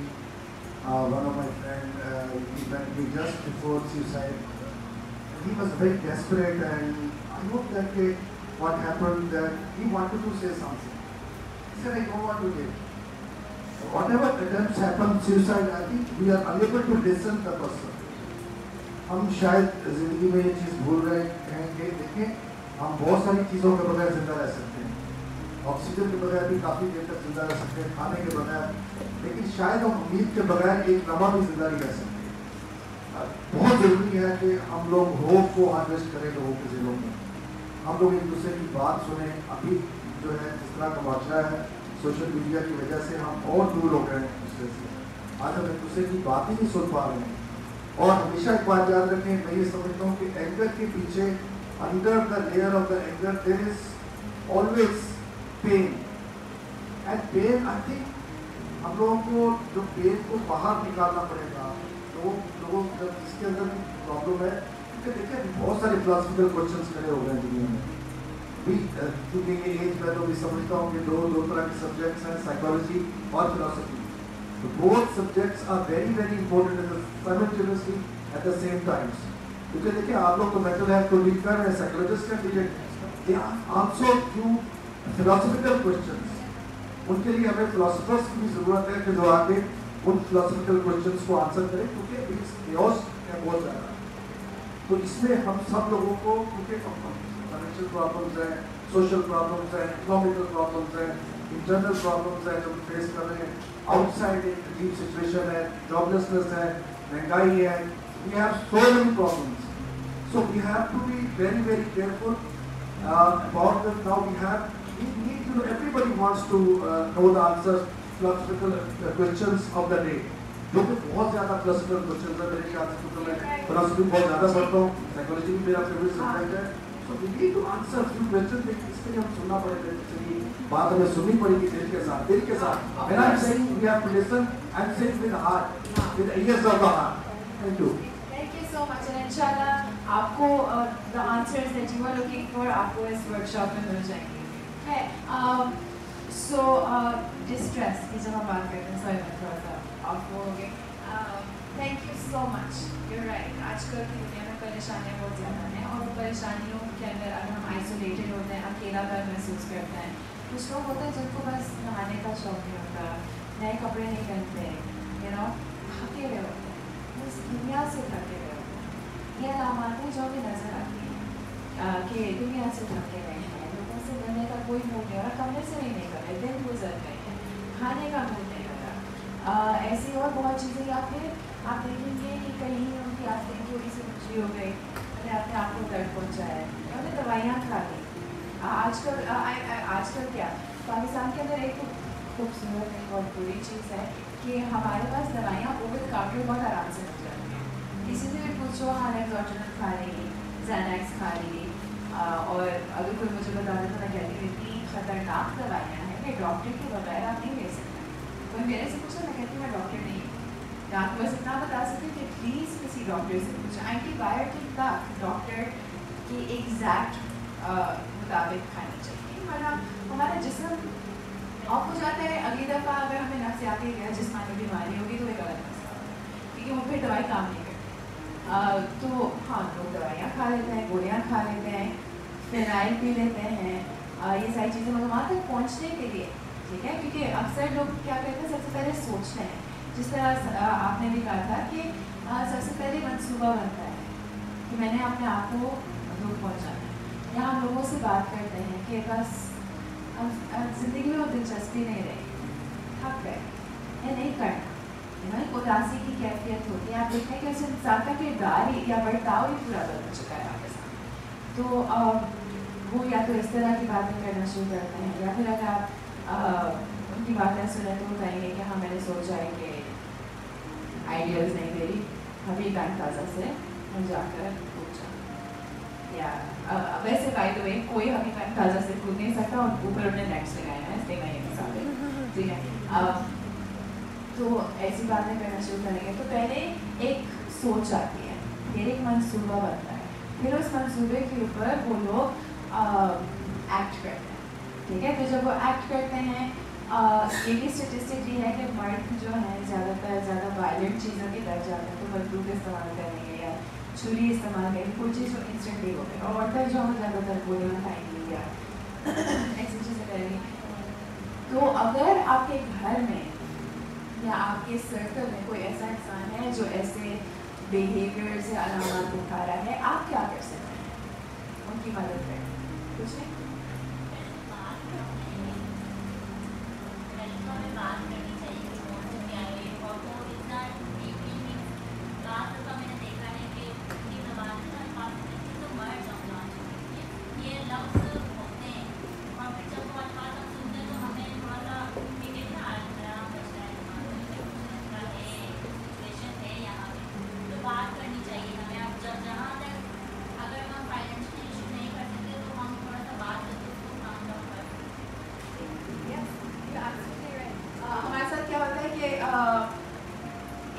one of my friend he just before suicide he was very desperate and I hope that uh, what happened that he wanted to say something. He said, I don't want to live. Whatever attempts happen, suicide, I think we are unable to listen the person. हम शायद ज़िंदगी में ये चीज़ भूल रहे हैं कि देखें हम बहुत सारी चीज़ों के बगैर ज़िंदा रह सकते हैं ऑक्सीजन के बगैर भी काफ़ी देर तक ज़िंदा रह सकते हैं, खाने के बगैर। लेकिन शायद हम उम्मीद के बगैर एक लम्हा भी ज़िंदा नहीं रह सकते। बहुत ज़रूरी है कि हम लोग होप को हार्वेस्ट करें लोगों के दिलों में। हम लोग एक दूसरे की बात सुने। अभी जो है, जिस तरह का माजरा है सोशल मीडिया की वजह से हम और दूर हो गए हैं दूसरे से। आज हम एक दूसरे की बात ही नहीं सुन पा रहे हैं। और हमेशा एक बात याद रखें, मैं ये समझता हूँ कि एंगर के पीछे under the layer of the anger there is always pain and pain I think हम लोगों को जो पेन को बाहर निकालना पड़ेगा, लोगों लोगों जब इसके अंदर प्रॉब्लम है, क्योंकि देखिए, बहुत सारे फिलोसफिकल क्वेश्चंस खड़े हो गए हैं दुनिया में। भी क्योंकि ये एज मैं तो भी समझता हूँ कि दो दो तरह के सब्जेक्ट्स हैं साइकोलॉजी और फिलोसफी तो both subjects are very very important simultaneously at the same times क्योंकि देखिए, आप लोग तो मेंटल हेल्थ को डील कर रहे हैं psychologist debate they are also few philosophical questions उनके लिए हमें फिलोसफर्स की ज़रूरत है कि जो आके उन फिलोसफिकल क्वेश्चंस को आंसर करें क्योंकि chaos है बहुत ज़्यादा। तो इसमें हम सब लोगों को क्योंकि फाइनेंशियल प्रॉब्लम्स हैं सोशल प्रॉब्लम्स हैं इकोनॉमिकल प्रॉब्लम्स हैं इंटरनल प्रॉब्लम्स हैं जो फेस कर रहे हैं। आउटसाइड एक अजीब सिचुएशन है जॉबलेसनेस है महँगाई है। We have so many problems So we have to be very, very careful uh, about this. Now we we need to know, everybody wants to uh, know the answers, philosophical uh, questions of the day. क्योंकि बहुत ज़्यादा philosophical questions है मेरे ख्याल से क्योंकि मैं philosophy बहुत ज़्यादा पढ़ता हूँ psychology भी मेरा favorite subject है we need to answer few questions लेकिन इसके लिए हम सुनना पड़ेगा चलिए बात हमें सुननी पड़ेगी दिल के साथ दिल के साथ when I'm saying we have to listen I'm saying with the heart with the ears of the heart thank you Thank you so much and इंशाल्लाह आपको the answers that you were looking for आपको इस workshop में मिल जाएँगे है so uh, distress जब हम बात करते हैं sorry मैं थोड़ा सा off हो गए uh, thank you so much. You're right. आजकल की दुनिया में परेशानियाँ बहुत ज़्यादा हैं और परेशानियों के अंदर अगर हम आइसोलेटेड होते हैं अकेलापन महसूस करते हैं कुछ लोग होते हैं जिनको बस नहाने का शौक नहीं होता नए कपड़े नहीं पहनते यू नो थके हुए होते हैं बस दुनिया से थके हुए होते हैं। ये अलामत जो भी नज़र आती हैं कि दुनिया से थके हुए हैं से मिलने का कोई मूड नहीं हो रहा कमरे से नहीं निकल रहे दिन गुजर गए हैं खाने का मूड नहीं हो रहा ऐसी और बहुत चीज़ें या फिर आप देखेंगे कि कहीं उनकी आस्तीन थोड़ी सी ऊँची हो गई उन्हें अपने आप को दर्द पहुँचाया। है उन्हें दवाइयाँ खा ली। आजकल आजकल क्या? पाकिस्तान के अंदर एक खूबसूरत एक बहुत बुरी चीज़ है कि हमारे पास दवाइयाँ ओवर काउंटर बहुत आराम से मिल जाती हैं। किसी से भी पूछो हाँ एक्सॉर्जनल खा रही जैनैक्स खा रही अ, और अगर कोई मुझे बता दे तो मैं कहती हूँ इतनी खतरनाक दवाइयाँ हैं कि डॉक्टर के बगैर आप नहीं ले सकते। कोई मेरे से पूछा, मैं कहती मैं डॉक्टर नहीं हूँ। या आपको बस इतना बता सकती कि प्लीज़ किसी डॉक्टर से पूछें। एंटीबायोटिक तक डॉक्टर की एग्जैक्ट मुताबिक खानी चाहिए। वरना हमारा जिसम ऑफ़ हो जाता है, अगली दफ़ा अगर हमें नफसियाती या जिसमानी बीमारी होगी तो एक अलग मसला होगा। क्योंकि वो फिर दवाई काम नहीं तो हाँ लोग दवाइयाँ खा लेते हैं गोलियाँ खा लेते हैं फिनाइल पी लेते हैं ये सारी चीज़ें मतलब वहाँ तक पहुँचने के लिए ठीक है क्योंकि अक्सर लोग क्या करते हैं सबसे पहले सोचते हैं जिस तरह आपने भी कहा था कि सबसे पहले मनसूबा बनता है कि मैंने अपने आप को दूर पहुँचाना है या हम लोगों से बात करते हैं कि बस ज़िंदगी में वो दिलचस्पी नहीं रही थक गए या नहीं करना एक उदासी की कैफियत होती है। आप देखते हैं कि उस इंसान का किरदार ही या बर्ताव ही पूरा बदल चुका है आपके साथ। तो अ, वो या तो इस तरह की बातें करना शुरू करते हैं या फिर अगर आप उनकी बातें सुने तो कहेंगे कि हाँ मैंने सोचा है कि आइडियाज़ नहीं दे रही अभी बैंक ताज़ा से जाकर पूछा या वैसे बाय द वे कोई हकीकत ताज़ा से कूद नहीं सकता और ऊपर उन्होंने नेट्स लगाए हैं इसलिए मैं ये मिसाल है। ठीक है? तो ऐसी बातें करना शुरू करेंगे। तो पहले एक सोच आती है, फिर एक मंसूबा बनता है। फिर उस मंसूबे के ऊपर वो लोग एक्ट करते हैं, ठीक है? तो जब वो एक्ट करते हैं ये भी स्टेटिस्टिक ये है कि मर्द जो है, ज़्यादातर ज़्यादा वायलेंट चीज़ों की तरफ़ जाते हैं तो बंदूक इस्तेमाल करेंगे या छुरी इस्तेमाल करेंगे, कोई चीज़ जो इंस्टेंटली हो गई। और औरतें जो हम ज़्यादातर गोलियाँ खाएँगी या [COUGHS] ऐसी चीज़ें करेंगी। तो अगर आपके घर में या आपके सर्कल में कोई ऐसा इंसान है जो ऐसे बिहेवियर्स या अलामत दिखा रहा है, आप क्या कर सकते हैं? उनकी मदद करें। कुछ नहीं लड़कों में बात करनी चाहिए कि कौन से क्या है और वो इतना डीपली मीन्स बात का मैंने देखा है कि हिंदी जबान में काफ़ी तो वर्ड्स ऑफ़ लॉन्च ये लफ्ज़ होते हैं और फिर जब वो अल्फाज हम सुनते हैं तो हमें थोड़ा सा ठीक है ना आराम बचता है दिमाग में है सिचुएशन है यहाँ पे तो बात करनी चाहिए हमें अब जब जहाँ तक अगर हम फाइनेंशियल इशू नहीं कर सकते तो हम थोड़ा सा बात करके उसको काम डाउन कर सकते हैं Yes, you're absolutely right. Uh, हमारे साथ क्या होता है कि uh,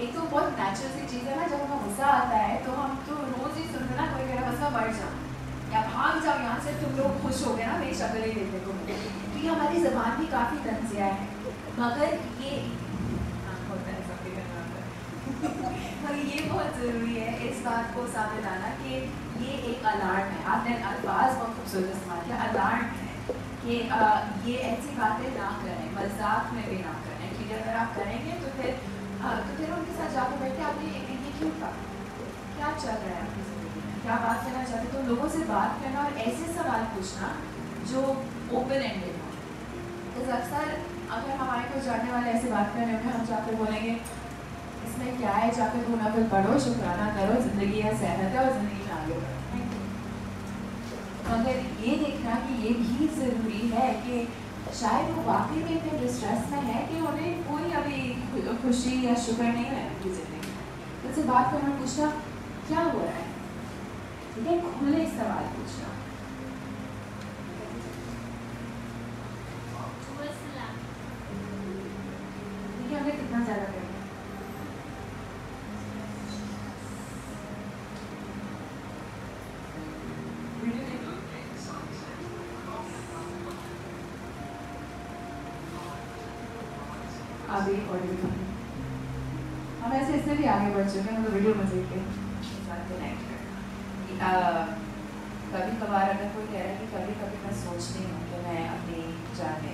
एक तो बहुत नेचुरल सी चीज़ है ना जब हमें गुस्सा आता है तो हम तो रोज़ ही सुनते ना कोई कह रहा बस मैं मर जाऊँ या भाग जाओ यहाँ से तुम लोग खुश हो गए ना मेरी शक्ल ही देखने को मिले तो ये हमारी ज़बान भी काफ़ी तंजिया है मगर ये हाँ, होता है सबके घर में होता है मगर ये बहुत ज़रूरी है इस बात को सामने लाना कि ये एक अलार्म है आपने अल्फाज बहुत खूबसूरत इस्तेमाल किया अलार्म है कि अ, ये ऐसी बातें ना करें मज़ाक में भी ना करें ठीक है अगर आप करेंगे तो फिर अ, तो फिर उनके साथ जाकर बैठे आपने ये ये क्यों कहा क्या चल रहा है आपकी ज़िंदगी में क्या बात करना चाहते तो लोगों से बात करना और ऐसे सवाल पूछना जो ओपन एंडेड हो तो अक्सर अगर हमारे को जानने वाले ऐसे बात कर रहे होंगे हम जाकर बोलेंगे इसमें क्या जाकर पढ़ो शुक्राना करो ज़िंदगी है सेहत है और ज़िंदगी में आगे बढ़ो मगर ये देखना कि ये भी ज़रूरी है कि शायद वो वाकई में इतने डिस्ट्रेस में है कि उन्हें कोई अभी खुशी या शुक्र नहीं है उनकी ज़िंदगी में उनसे बात करना पूछना क्या हो रहा है ठीक है खुले सवाल पूछना देखिए हमें कितना ज़्यादा करना है वीडियो देखो अभी ऑडियो हम ऐसे हैं हम तो वीडियो मज़े के साथ कनेक्ट कभी कभार अगर कोई कह रहा है कि कभी कभी मैं सोचती हूँ कि मैं अपनी जाने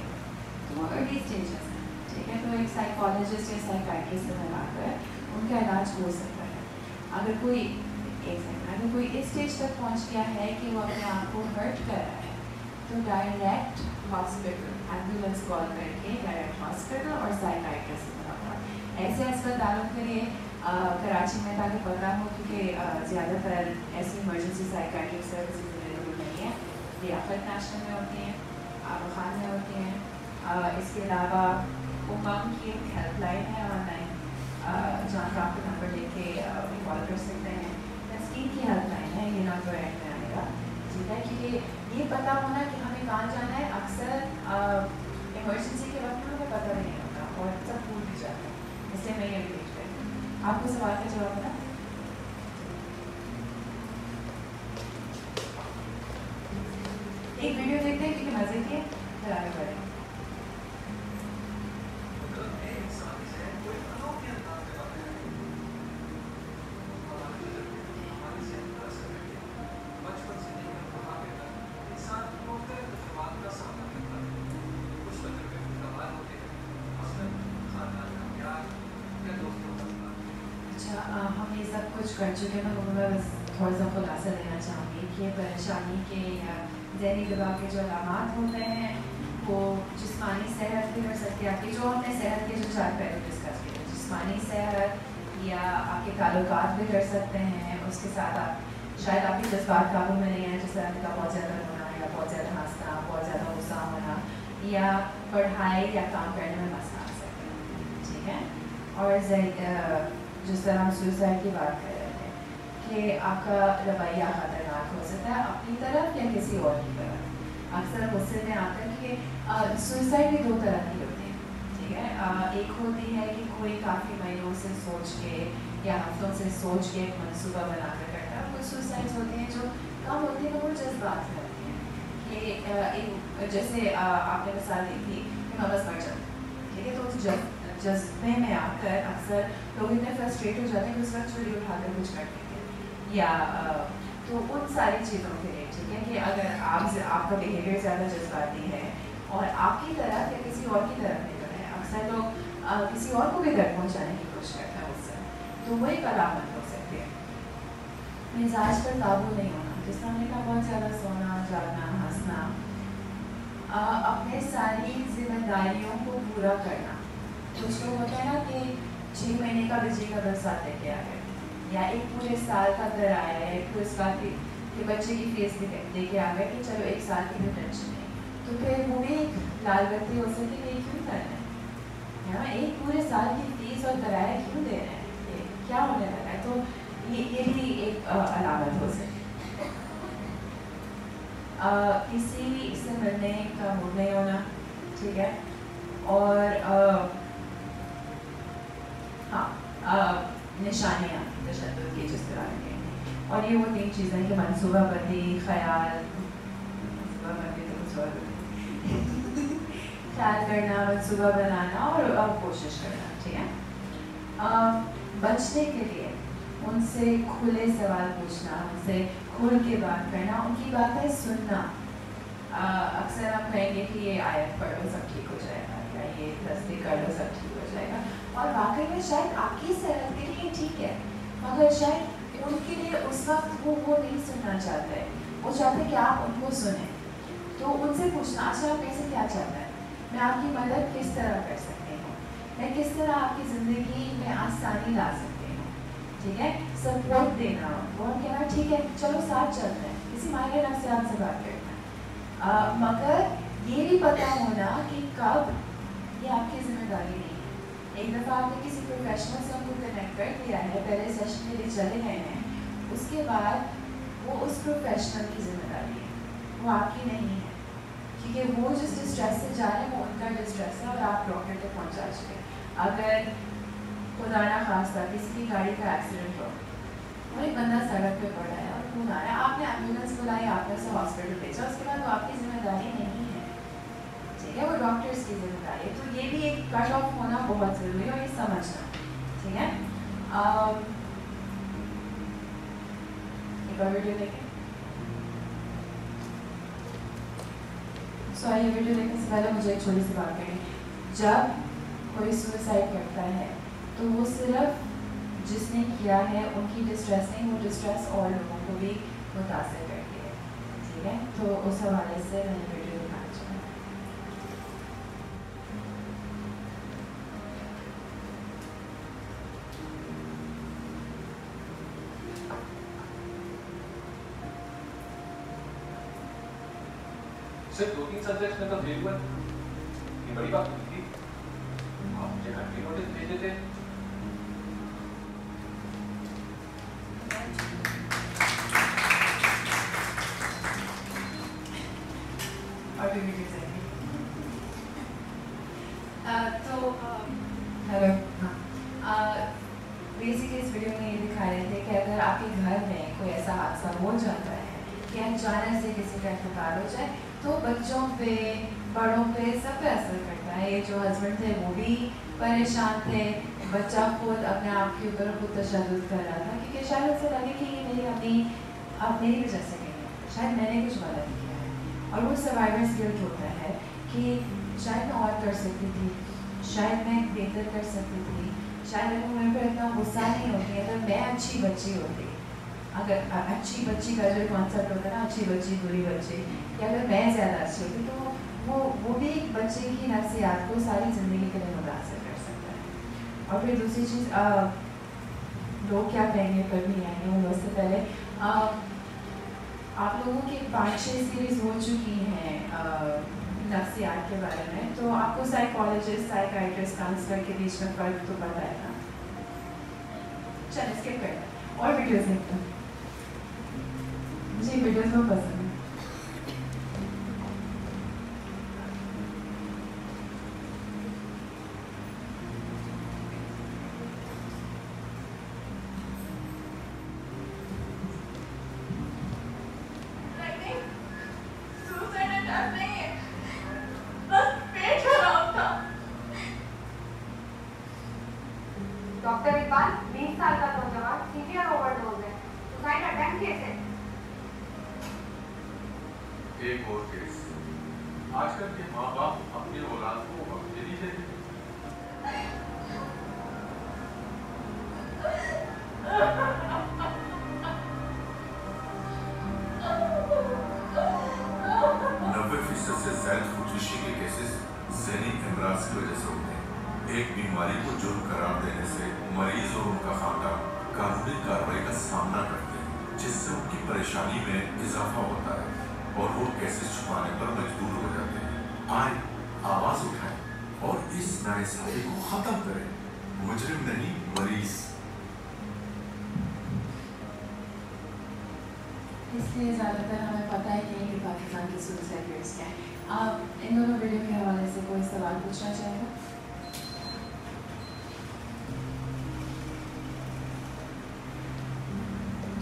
तो अर्ली स्टेजेस हैं ठीक है तो एक साइकोलॉजिस्ट या साइकाट्रिस्ट से मिलाकर उनका इलाज हो सकता है अगर कोई एक अगर कोई इस स्टेज तक पहुँच गया है कि वो अपने आप को हर्ट कर रहा है तो डायरेक्ट हॉस्पिटल एंबुलेंस कॉल करके डायरेक्ट हॉस्पिटल और साइकाइट्रिस्ट से ऐसे अस्पतालों के लिए कराची में ताकि पता हो क्योंकि ज़्यादातर ऐसी इमरजेंसी साइकाइट्रिक सर्विस अवेलेबल नहीं है। लियाकत नेशनल में होती हैं आबा खान में होती हैं। इसके अलावा उमंग की एक हेल्पलाइन है ऑनलाइन जहाँ पे आपको नंबर लेके कॉल कर सकते हैं। तस्कीन की हेल्पलाइन है, ये नंबर एंड में आएगा। ठीक है क्योंकि ये पता होना कि हमें कहाँ जाना है, अक्सर इमरजेंसी के वक्त में हमें पता नहीं होता और सब भूल भी जाता है। इसलिए मैं ये आपको सवाल का जवाब ना एक वीडियो देखते हैं क्योंकि मज़े के है। फिर आगे बढ़ें अच्छा अ, हम ये सब कुछ कर चुके हैं मैं बस थोड़ा सा खुलासा देना चाहूँगी कि परेशानी के या जहनी दबाव के जो अलामत होते हैं, वो जिसमानी सेहत कर सकती है आपकी जो हमने सेहत के जो चार पहलू डिस्कस किए जिस्मानी सेहत या आपके ताल्लुकात भी कर सकते हैं, उसके साथ आप, शायद आपके जज्बात काबू में नहीं आए, जैसे आपका बहुत ज़्यादा रोना या बहुत ज़्यादा हंसना, बहुत ज़्यादा गुस्सा होना, या पढ़ाई या काम करने में मसला आ सकते हैं? ठीक है और जिस तरह हम सुसाइड की बात कर कि आपका रवैया ख़तरनाक हो सकता है। अपनी तरफ़ या किसी और की तरफ़। अक्सर गुस्से में आकर के सुसाइड भी दो तरह की होती है ठीक है? अ, एक होती है कि कोई काफ़ी महीनों से सोच के या हफ्तों से सोच के एक मनसूबा बनाकर करता है। कुछ सुसाइड्स होती हैं जो कम होती हैं वो जज्बात होती हैं कि एक जैसे अ, आपने मिसाल दी थी कि मैं बस मर जाऊँ ठीक है? तो उस जज जज्बे में आकर अक्सर लोग इतने फ्रस्ट्रेट हो जाते हैं कि उस वक्त छुरी उठाकर कुछ करते हैं या तो उन सारी चीज़ों के लिए ठीक है कि अगर आप आपका बिहेवियर ज़्यादा जज्बाती है और आपकी तरफ़ या किसी और की तरफ़ नहीं है अक्सर लोग अ, किसी और को भी दर्द पहुँचाने की कोशिश करते हैं उससे तो वो एक अलामत हो सकती है। मिजाज पर काबू नहीं होना जिस तरह हमने कहा बहुत ज़्यादा सोना जागना हंसना अपने सारी जिम्मेदारियों को पूरा करना कुछ लोग होते हैं ना कि छः महीने का बिजली का बिल साथ लेके आ गए या एक पूरे साल का घर आया है एक पूरे साल की बच्चे की फ़ीस भी लेके आ गए कि चलो एक साल की भी टेंशन नहीं। तो फिर वो भी एक लाल बत्ती हो सकती है ये क्यों करना है? है ना एक पूरे साल की फ़ीस और किराया क्यों दे रहे हैं? क्या होने लगा है? तो ये ये भी एक अलामत हो सकती किसी से मिलने का मूड नहीं होना ठीक है? और अ, हाँ निशानियाँ तशद की तरह के और ये वो तीन चीज़ें कि मनसूबा बंदी ख्याल मनसूबा बंदी तो कुछ और ख्याल करना मनसूबा बनाना और और कोशिश करना, ठीक है? बचने के लिए उनसे खुले सवाल पूछना, उनसे खुल के बात करना, उनकी बातें सुनना। अक्सर हम कहेंगे कि ये आयत पढ़ो सब ठीक हो जाएगा, या ये तस्वीर कर लो सब ठीक हो जाएगा। और वाकई में शायद आपकी सेहत के लिए ठीक है। मगर शायद उनके लिए उस वक्त वो वो नहीं सुनना चाहते। हैं वो चाहते हैं कि आप उनको सुने। तो उनसे पूछना अच्छा आप मेरे से क्या चाहते हैं? मैं आपकी मदद किस तरह कर सकती हूँ? मैं किस तरह आपकी ज़िंदगी में आसानी ला सकती हूँ? ठीक है? सपोर्ट देना। वो हम कहना, ठीक है, चलो, साथ चलते हैं। किसी मायने रख से आपसे बात करते हैं। मगर ये भी पता होना कि कब ये आपकी ज़िम्मेदारी नहीं एक दफ़ा आपने किसी प्रोफेशनल से उनको कनेक्ट कर दिया है, पहले सेशन लिए चले गए हैं, उसके बाद वो उस प्रोफेशनल की ज़िम्मेदारी है। वो आपकी नहीं है, क्योंकि वो जिस डिस्ट्रेस से जा रहे हैं, वो उनका डिस्ट्रेस है और आप डॉक्टर तक पहुँचा चुके अगर खुदा ना खास्ता किसी की गाड़ी का एक्सीडेंट हो वो एक बंदा सड़क पे पड़ा है और खून आ रहा है, आपने एंबुलेंस बुलाई आपने उसे हॉस्पिटल भेजा, उसके बाद वो आपकी ज़िम्मेदारी नहीं ठीक है वो डॉक्टर्स की ज़िम्मेदारी है तो ये भी एक कट ऑफ़ होना बहुत ज़रूरी है और ये समझना ठीक है वीडियो सो वीडियो देखने से पहले मुझे एक छोटी सी बात करनी जब कोई सुसाइड करता है तो वो सिर्फ़ जिसने किया है, उनकी डिस्ट्रेस नहीं, वो डिस्ट्रेस और लोगों को भी मुतासर करती है। ठीक है? तो उस हवाले से मैंने वीडियो दिखाना चाहूँ सिर्फ़ दो तीन सब्जेक्ट में तो फेल हुए। ये बड़ी बात थी। आप मुझे कंट्री नोटिस भेजे थे और भी वीडियोस आएँगे अ, तो हेलो हाँ बेसिकली इस वीडियो में ये दिखा रहे थे कि अगर आपके घर में कोई ऐसा हादसा हो जाता है कि अचानक से किसी का इंतकाल हो जाए तो बच्चों पे बड़ों पे सब पे असर करता है ये जो हस्बैंड थे वो भी परेशान थे, बच्चा खुद अपने आप के ऊपर खुद तशद कर रहा था क्योंकि शायद उसे लगे कि ये मेरी अपनी आप नहीं है। शायद मैंने कुछ गलत किया है। और वो सर्वाइवर्स गिल्ट होता है कि शायद मैं और कर सकती थी, शायद मैं बेहतर कर सकती थी, शायद अगर मेरे पर इतना गुस्सा नहीं होती, अगर मैं अच्छी बच्ची होती, अगर अच्छी बच्ची का जो कॉन्सेप्ट होता है ना, अच्छी बच्ची, बुरी बच्ची, कि अगर मैं ज़्यादा अच्छी होती तो वो वो भी एक बच्चे की नफ्सियात को सारी ज़िंदगी के लिए है और फिर दूसरी चीज़ लोग क्या कहेंगे पर भी आएँगे वो उससे पहले। अ, आप लोगों की पाँच छः सीरीज़ हो चुकी हैं नफ्सियात के बारे में तो आपको साइकोलॉजिस्ट साइकाइट्रिस्ट काउंसलर के बीच में फ़र्क तो पता है ना? चल स्किप कर और वीडियोस देखते जी वीडियोस में पसंद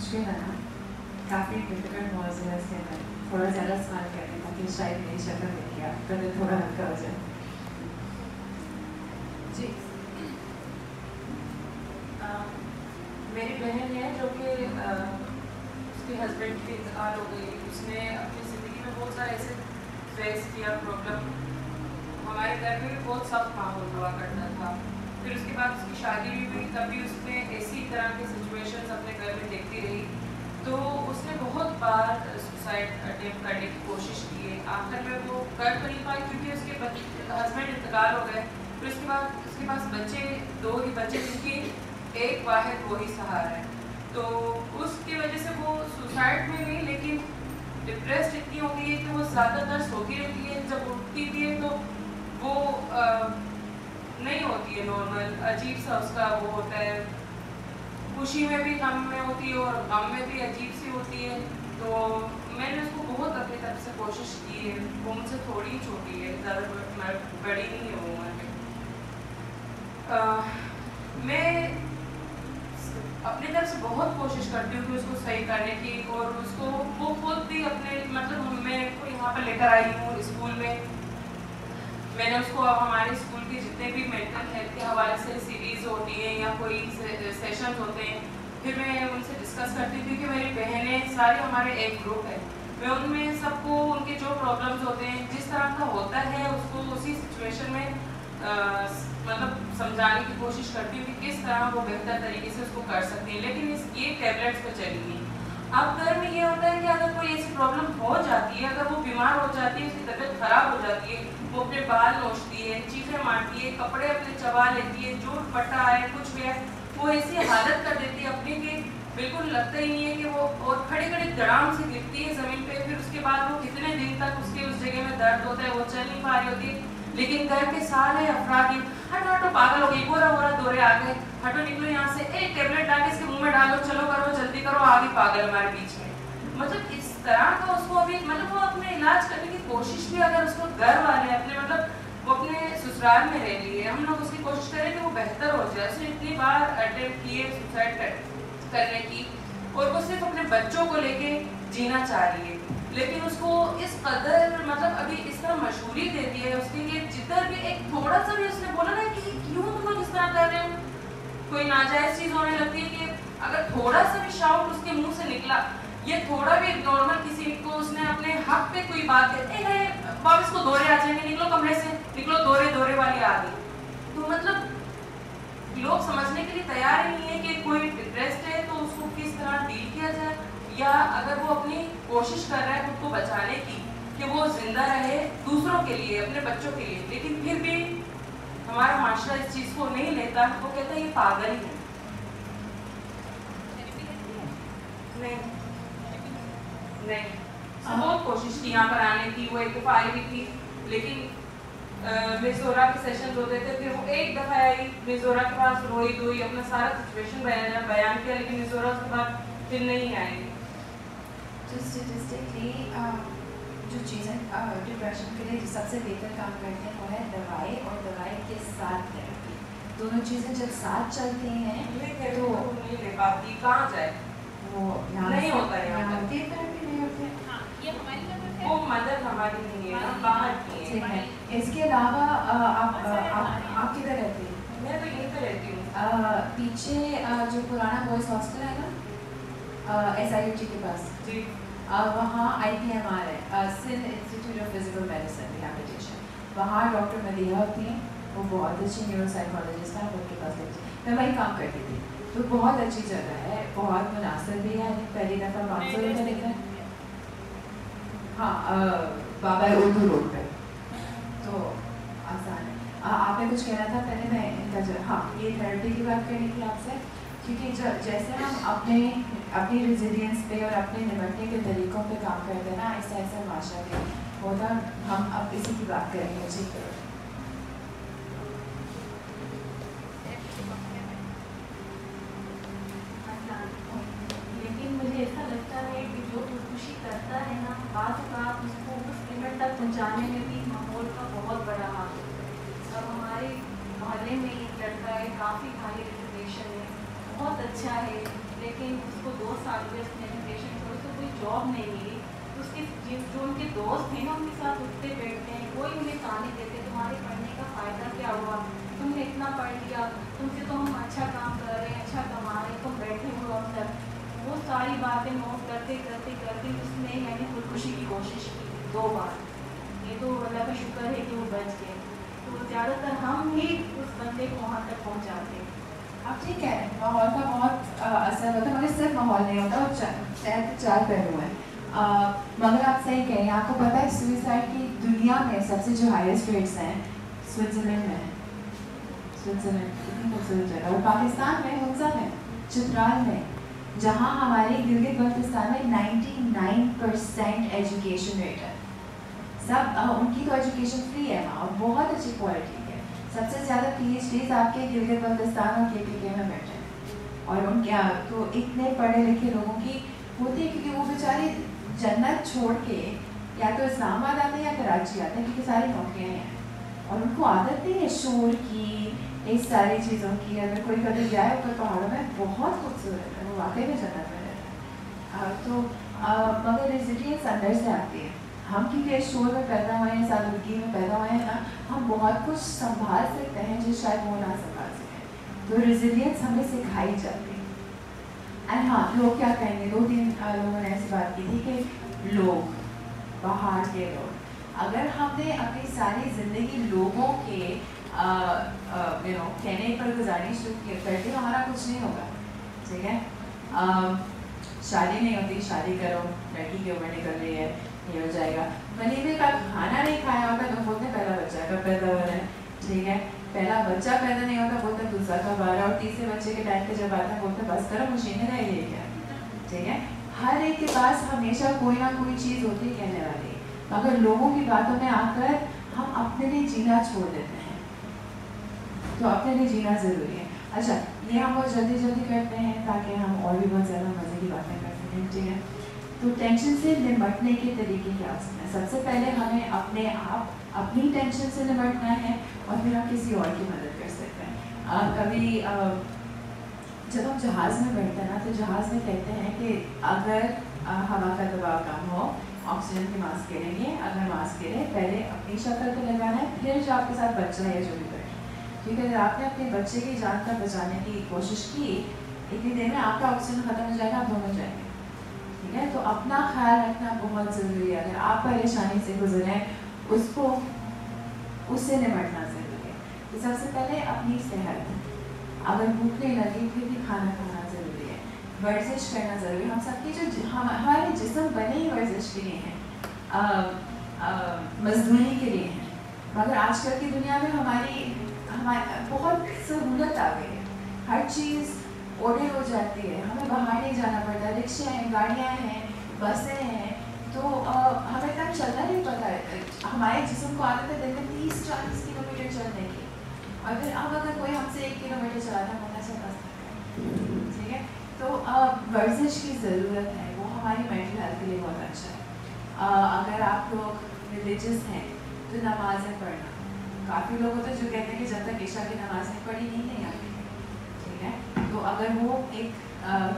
मुश्किल है ना, काफ़ी डिफ़िकल्ट मौजूद है इसके अंदर थोड़ा ज़्यादा स्माइल करते हैं ताकि शायद मेरी शक्ल देखिए आपका दिल थोड़ा हल्का हो जाए। जी। मेरी बहन है जो कि उसके हस्बैंड की इंतकाल हो गई। उसने अपनी ज़िंदगी में बहुत सारे ऐसे फेस किया प्रॉब्लम हमारे घर में भी बहुत सख्त माहौल हुआ करता था। फिर उसके बाद उसकी शादी भी हुई तभी उसने इसी तरह की सिचुएशंस अपने घर में देखती रही। तो उसने बहुत बार सुसाइड अटेम्प्ट करने की कोशिश की है। आखिर में वो कर तो नहीं पाई क्योंकि उसके हस्बैंड इंतकाल हो गए। फिर उसके बाद उसके पास बच्चे दो ही बच्चे जिनकी एक वाहिद वो ही सहारा है। तो उसकी वजह से वो सुसाइड में नहीं लेकिन डिप्रेस्ड इतनी हो गई है कि वो ज़्यादातर सोती रहती है। जब उठती भी है तो वो अ, नहीं होती है नॉर्मल अजीब सा उसका वो होता है। खुशी में भी गम में होती है और गम में भी अजीब सी होती है। तो मैंने उसको बहुत अपनी तरफ़ से कोशिश की है। वो मुझसे थोड़ी छोटी है, ज़्यादा बड़ी नहीं है वो उम्र मैं अपनी तरफ़ से बहुत कोशिश करती हूँ कि उसको सही करने की और उसको वो खुद भी अपने मतलब मैं यहाँ पर लेकर आई हूँ स्कूल में। मैंने उसको अब हमारे स्कूल के जितने भी मेंटल हेल्थ के हवाले से सीरीज़ होती है या कोई सेशन होते हैं, फिर मैं उनसे डिस्कस करती थी कि मेरी बहनें सारे हमारे एक ग्रुप है। मैं उनमें सबको उनके जो प्रॉब्लम्स होते हैं, जिस तरह का होता है, उसको उसी सिचुएशन में मतलब समझाने की कोशिश करती हूँ कि किस तरह वो बेहतर तरीके से उसको कर सकती हैं। लेकिन इस, ये टेबलेट्स पे चली नहीं अब घर में ये होता है कि अगर कोई ऐसी प्रॉब्लम हो जाती है, अगर वो बीमार हो जाती है, उसकी तबीयत खराब हो जाती है वो अपने बाल नोचती है, चीखें मारती है, कपड़े अपने चबा लेती है जो पट्टा है, कुछ भी है, वो ऐसी हालत कर देती है अपनी कि, बिल्कुल लगता ही नहीं है कि वो और खड़े खड़े दड़ाम से गिरती है ज़मीन पे, फिर उसके बाद वो कितने दिन तक उसके उस जगह में दर्द होता है, वो चल नहीं पा रही होती लेकिन घर के सारे अफराद हटो हटो, पागल हो गई, बोरा बोरा, दौरे आ गए, हटो, निकलो यहाँ से, एक टेबलेट डाल के इसके मुँह में डालो, चलो करो, जल्दी करो, आगे पागल हमारे बीच में। मतलब इस तरह का उसको अभी मतलब वो अपने इलाज करने की कोशिश भी अगर उसको घर वाले अपने मतलब वो अपने ससुराल में रह लिए हम लोग उसकी कोशिश करें कि वो बेहतर हो जाए। उसने इतनी बार अटेम्प्ट किए सुसाइड कर, करने की और वो सिर्फ़ अपने बच्चों को लेके जीना चाह रही है। लेकिन उसको इस कदर मतलब अभी इस तरह मशहूरी दे दी है उसके लिए जिधर भी एक थोड़ा सा भी उसने बोला ना कि क्यों तुम लोग इस तरह कर रहे हो? कोई नाजायज चीज़ होने लगती है कि अगर थोड़ा सा भी शाउट उसके मुँह से निकला ये थोड़ा भी नॉर्मल किसी को उसने अपने हक पे कोई बात कहते है वापस को दौरे आ जाएँगे निकलो कमरे से निकलो दौरे दौरे वाली आ गई। तो मतलब लोग समझने के लिए तैयार ही नहीं है कि कोई डिप्रेस्ड है तो उसको किस तरह डील किया जाए या अगर वो अपनी कोशिश कर रहा है खुद को बचाने की कि वो ज़िंदा रहे दूसरों के लिए अपने बच्चों के लिए। लेकिन फिर भी हमारा माशरा इस चीज़ को नहीं लेता वो कहता है ये पागल ही है? नहीं। नहीं बहुत कोशिश की यहाँ पर आने की वो एक दफ़ा आई भी थी लेकिन मिजोरा के सेशन होते थे फिर वो एक दफ़ा आई मिजोरा के पास रोई धोई अपना सारा सिचुएशन बयान बयान किया लेकिन मिजोरा उसके बाद फिर नहीं आई तो स्टेटिस्टिकली जो चीज़ें डिप्रेशन के लिए जो सबसे बेहतर काम करते हैं वो है दवाई और दवाई के साथ थेरेपी दोनों चीज़ें जब साथ चलती हैं तो नहीं ले पाती कहाँ जाए? वो नहीं होता है यहाँ यहाँ पे। पे थेरेपी नहीं होती। हाँ ये हमारी वो है हमारी नहीं है बाहर की है। है। इसके अलावा आप आप किधर रहते हैं? मैं तो यहीं पे रहती हूँ। पीछे जो पुराना बॉयज़ हॉस्टल है ना एस आई जी के पास। जी। वहाँ आई पी एम आर है। Sindh institute of physical medicine rehabilitation वहाँ डॉक्टर मलिया होती हैं। वो बहुत अच्छी न्यूरो साइकोलॉजिस्ट हैं उनके पास मैं वही काम करती थी। तो बहुत अच्छी जगह है बहुत मुनासिब भी है पहली दफ़ा पाँच सौ रुपये लेते हैं बाबा उर्दू रोड पे। तो आसान है। अ, आपने कुछ कहना था पहले? मैं इनका जो हाँ ये थेरेपी की बात करनी थी आपसे क्योंकि जैसे हम अपने अपनी रेजिलियंस पे और अपने निपटने के तरीक़ों पे काम करते हैं ना ऐसा ऐसा माशा के होता हम अब इसी की बात करेंगे जी लेकिन मुझे ऐसा लगता है कि जो खुदकुशी करता है ना बाद का उसको उस पहुँचाने में भी माहौल का बहुत बड़ा हाथ है। अब हमारे मोहल्ले में एक लड़का है, काफ़ी हाई एजुकेशन है, बहुत अच्छा है, लेकिन उसको दो साल के उसने एजुकेशन छोड़ी तो कोई जॉब नहीं मिली। उसके जिन जो उनके दोस्त हैं उनके साथ उठते बैठते हैं, कोई उन्हें ताने देते तुम्हारे पढ़ने का फ़ायदा क्या हुआ? तुमने इतना पढ़ लिया, तुमसे तो हम अच्छा काम कर रहे हैं अच्छा कमा रहे हैं, तुम बैठे हो हम सब। वो सारी बातें नोट करते करते करते उसने मैंने खुदकुशी की कोशिश की, दो बार। ये तो अल्लाह का शुक्र है कि वो बच गए। तो ज़्यादातर हम ही उस बंदे को वहाँ तक पहुँचाते हैं। आप ठीक हैं, माहौल का बहुत असर होता है मगर सिर्फ़ माहौल नहीं होता, और शहर के चार पहलू हैं। मगर आप सही कह रहे हैं आपको पता है सुइसाइड की दुनिया में सबसे जो हाईएस्ट रेट्स हैं स्विट्ज़रलैंड में। है स्विट्ज़रलैंड कितनी खूबसूरत जगह और पाकिस्तान में हुंजा में, चित्राल में, जहाँ हमारे गिलगित बल्तिस्तान में 99 परसेंट एजुकेशन रेट है। सब उनकी तो एजुकेशन फ्री है वहाँ और बहुत अच्छी क्वालिटी है। सबसे ज़्यादा पी आपके गिलगित बल्तिस्तान और के पी के में बैठे हैं। और उनके तो इतने पढ़े लिखे लोगों की होती है, क्योंकि वो बेचारे जन्नत छोड़ के या तो इस्लामाबाद आते हैं या कराची आते हैं, क्योंकि सारी नौकरियाँ हैं। और उनको आदत नहीं है शोर की इस सारी चीज़ों की, अगर कोई कभी जाए ऊपर पहाड़ों में, बहुत खूबसूरत है, वो वाकई में जन्नत में रहता है। तो मगर रेजिलियंस अंदर से आती है। हम क्योंकि इस शोर में पैदा हुए हैं सादगी में पैदा हुए हैं ना, हम बहुत कुछ संभाल सकते हैं जो शायद वो ना संभाल सकें। तो रेजिलियंस हमें सिखाई जाती है। एंड हाँ लोग क्या कहेंगे? दो तीन लोगों ने ऐसी बात की थी कि लोग, बाहर के लोग। अगर हमने अपनी सारी ज़िंदगी लोगों के यू नो कहने पर गुजारनी शुरू की- कर दी हमारा कुछ नहीं होगा, ठीक है? शादी नहीं होती, शादी करो, लड़की की उम्र निकल रही है ये हो जाएगा। वलीमे का खाना नहीं खाया होगा तो बोलते पहला बच्चा कब पैदा हो रहा है। ठीक है? पहला बच्चा पैदा नहीं होता बोलते दूसरा कब आ रहा है। और तीसरे बच्चे के टाइम पे जब आता है बोलते बस करो मशीनें रह गई क्या? ठीक है? हर एक के पास हमेशा कोई ना कोई चीज़ होती कहने वाली। मगर लोगों की बातों में आकर हम अपने लिए जीना छोड़ देते हैं तो अपने लिए जीना ज़रूरी है। अच्छा ये हम बहुत जल्दी जल्दी करते हैं ताकि हम और भी बहुत ज़्यादा मज़े की बातें कर सकें। ठीक है? तो टेंशन से निपटने के तरीके क्या हो सकते हैं? सबसे पहले हमें अपने आप अपनी टेंशन से निपटना है और फिर हम किसी और की मदद कर सकते हैं। अ, कभी अ, जब हम जहाज़ में बैठते हैं ना तो जहाज़ में कहते हैं कि अगर हवा का दबाव कम हो ऑक्सीजन की मास्क गिरेंगे अगर मास्क गिरे पहले अपनी शक्ल पे लगाना है फिर जो आपके साथ बच्चा है जो भी बैठे क्योंकि अगर आपने अपने बच्चे की जान तक बचाने की कोशिश की इतनी देर में आपका ऑक्सीजन खत्म हो जाएगा आप दोनों जाएँगे। ठीक है तो अपना ख्याल रखना बहुत ज़रूरी है। अगर आप परेशानी से गुजरे उसको, उससे निपटना ज़रूरी है। तो सबसे पहले अपनी सेहत। अगर भूख नहीं लगी, फिर भी खाना खाना ज़रूरी है। वर्जिश करना ज़रूरी है। हम सबकी जो हम, हमारे जिसम बने ही वर्जिश के लिए हैं। मजदूरी के लिए हैं। मगर आजकल की दुनिया में हमारी हमारी, बहुत सहूलत आ गई है। हर चीज़ ऑर्डर हो जाती है हमें बाहर नहीं जाना पड़ता रिक्शे हैं गाड़ियाँ हैं बसें हैं तो अ, हमें तक चलना नहीं पता है। हमारे जिसम को आदत है दिन में तीस चालीस किलोमीटर चलने की। और फिर अब अगर कोई हमसे एक किलोमीटर चलाता चाहिए बस ठीक है? तो वर्जिश की ज़रूरत है वो हमारी मेंटल हेल्थ के लिए बहुत अच्छा है। uh, अगर आप लोग रिलीजियस हैं तो नमाज़ें पढ़ना। काफ़ी लोग होते हैं जो कहते हैं कि जब तक ईशा की नमाज़ नहीं पढ़ी नींद नहीं आती। ठीक है। तो अगर वो एक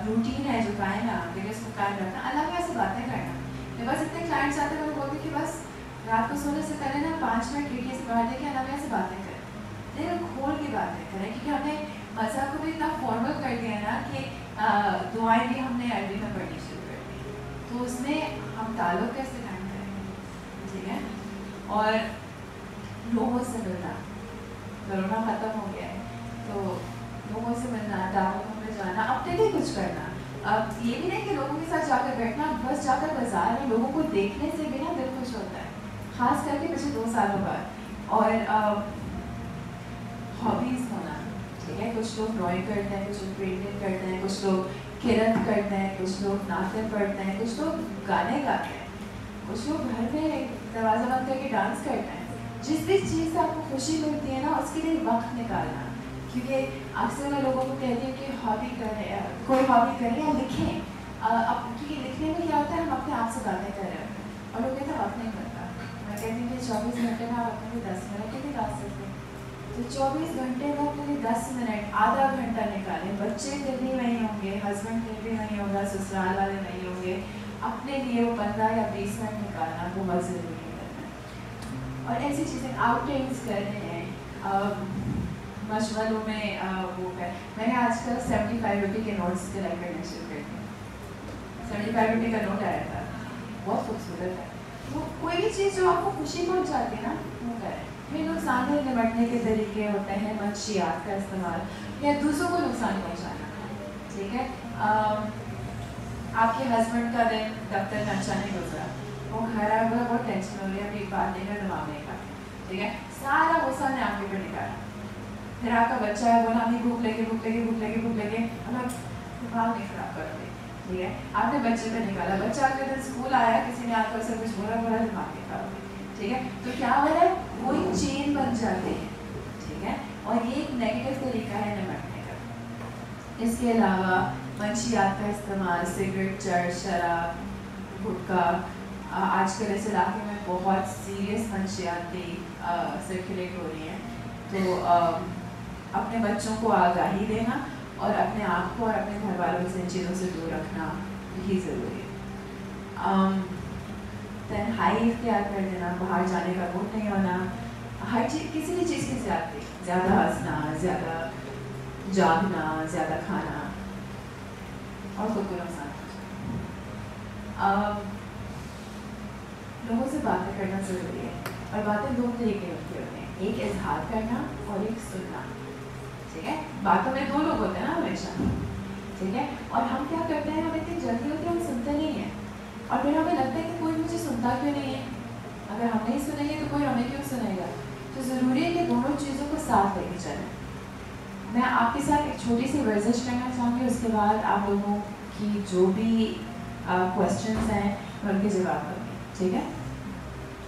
रूटीन है जो कायम है आपके लिए उसको कायम रखना, अलग ऐसे बातें करना। मेरे पास इतने क्लाइंट्स आते हैं वो बोलते कि बस रात को सोने से पहले ना पाँच मिनट खिड़की से बाहर देखें, अलग ऐसे बातें करें। लेकिन खोल के बातें करें, क्योंकि हमने मज़हब को भी इतना फॉर्मल कर दिया है ना कि दुआएँ भी हमने अरबी में पढ़नी शुरू कर दी। तो उसमें हम ताल्लुक़ कैसे कायम करें ठीक है? और लोगों से मिलना। कोरोना ख़त्म हो गया है तो लोगों से मिलना दावतों में जाना अपने लिए कुछ करना। अब ये भी नहीं कि लोगों के साथ जाकर बैठना, बस जाकर बाज़ार में लोगों को देखने से भी ना दिल खुश होता है। खास करके पिछले दो सालों बाद। और हॉबीज़ होना, ठीक है? कुछ लोग ड्राइंग करते हैं, कुछ लोग पेंटिंग करते हैं, कुछ लोग किरत करते हैं, कुछ लोग नाते पढ़ते हैं, कुछ लोग गाने गाते हैं। कुछ लोग घर में दरवाज़ा बंद करके डांस करते हैं। जिस भी चीज़ से आपको खुशी मिलती है ना, उसके लिए वक्त निकालना। क्योंकि अक्सर मैं लोगों को कहती हूँ कि हॉबी करें कोई हॉबी करें या लिखें। अब क्योंकि लिखने में क्या होता है, हम अपने आप से बातें कर रहे हैं और लोग कहते हैं वक्त नहीं करता। मैं कहती हूँ कि चौबीस घंटे में आप अपने लिए दस मिनट ही निकाल सकते हैं तो चौबीस घंटे में अपने लिए दस मिनट, आधा घंटा निकालें। बच्चे के दिल्ली वहीं होंगे हस्बैंड दिल्ली नहीं होगा, ससुराल वाले नहीं होंगे। अपने लिए वो पंद्रह या बीस मिनट निकालना बहुत ज़रूरी है और ऐसी चीज़ें आउटिंग्स कर रहे हैं। मशवरों में वो है। मैंने आजकल सेवेंटी फाइव रुपी के नोट्स कलेक्ट करने शुरू कर दिए सेवेंटी फाइव रुपी का नोट आया था। बहुत खूबसूरत है। वो कोई भी चीज़ जो आपको खुशी पहुँचाती है ना, वो करें फिर नुकसान से निपटने के तरीके होते हैं मंशियात का इस्तेमाल, या दूसरों को नुकसान पहुँचाना। ठीक है? आपके हस्बैंड का दिन, दफ्तर में अच्छा नहीं गुजरा। वो घर आया हुआ बहुत टेंशन हो रही है अभी बात लेकर दिमाग नहीं का ठीक है? सारा गुस्सा ने आपके ऊपर निकाला। फिर आपका बच्चा है बोला हमें भूख लगे भूख लगे भूख लगे भूख लगे मतलब दिमाग नहीं खराब करोगे ठीक है? आपने बच्चे पे निकाला। बच्चा अगले दिन स्कूल आया, किसी ने आकर उसे कुछ बोला बोला, दिमाग नहीं करोगे ठीक है? तो क्या हो रहा है? वही चेन बन जाती है। ठीक है? और ये एक नेगेटिव तरीका है निपटने का। इसके अलावा मंशियात का इस्तेमाल सिगरेट चर्च शराब, गुटखा आजकल इस इलाके में बहुत सीरियस मंशियाती सर्कुलेट हो रही हैं। तो अपने बच्चों को आगाही देना और अपने आप को और अपने घर वालों से इन चीज़ों से दूर रखना ही ज़रूरी है। दैन हाई इख्तियार कर देना? बाहर जाने का मूड नहीं होना। हर चीज़, किसी भी चीज़ की ज़्यादा ज़्यादा हंसना, ज़्यादा जागना, ज़्यादा खाना और खुद को नुकसान लोगों से बातें करना ज़रूरी है और बातें दो तरीके होती होती हैं। एक इजहार करना और एक सुनना। ठीक है? बातों में दो लोग होते हैं ना हमेशा। ठीक है? और हम क्या करते हैं? हमें इतनी जल्दी होती है हम सुनते नहीं हैं। और फिर हमें लगता है कि कोई मुझे सुनता क्यों नहीं है? अगर हम नहीं सुनेंगे तो कोई हमें क्यों सुनेगा? तो ज़रूरी है कि दोनों चीज़ों को साथ लेके चलें। मैं आपके साथ एक छोटी सी वर्जिश करना चाहूँगी उसके बाद आप लोगों की जो भी क्वेश्चन हैं मैं उनके जवाब दूँगी। ठीक है?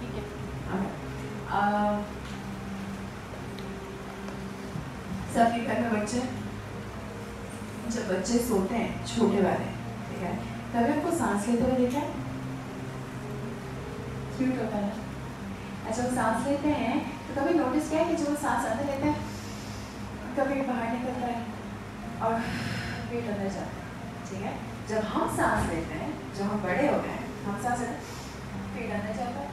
ठीक है। घर में बच्चे, जब बच्चे सोते हैं, छोटे वाले, ठीक है? तभी आपको सांस लेते हुए देखा क्यूट होता है। अच्छा वो सांस लेते हैं तो कभी नोटिस किया कि जो सांस अंदर लेते हैं, कभी बाहर निकलता है और पेट अंदर जाता है, ठीक है? जब हम सांस लेते हैं, जब हम बड़े हो गए, हम सांस लेते हैं, पेट अंदर जाता है,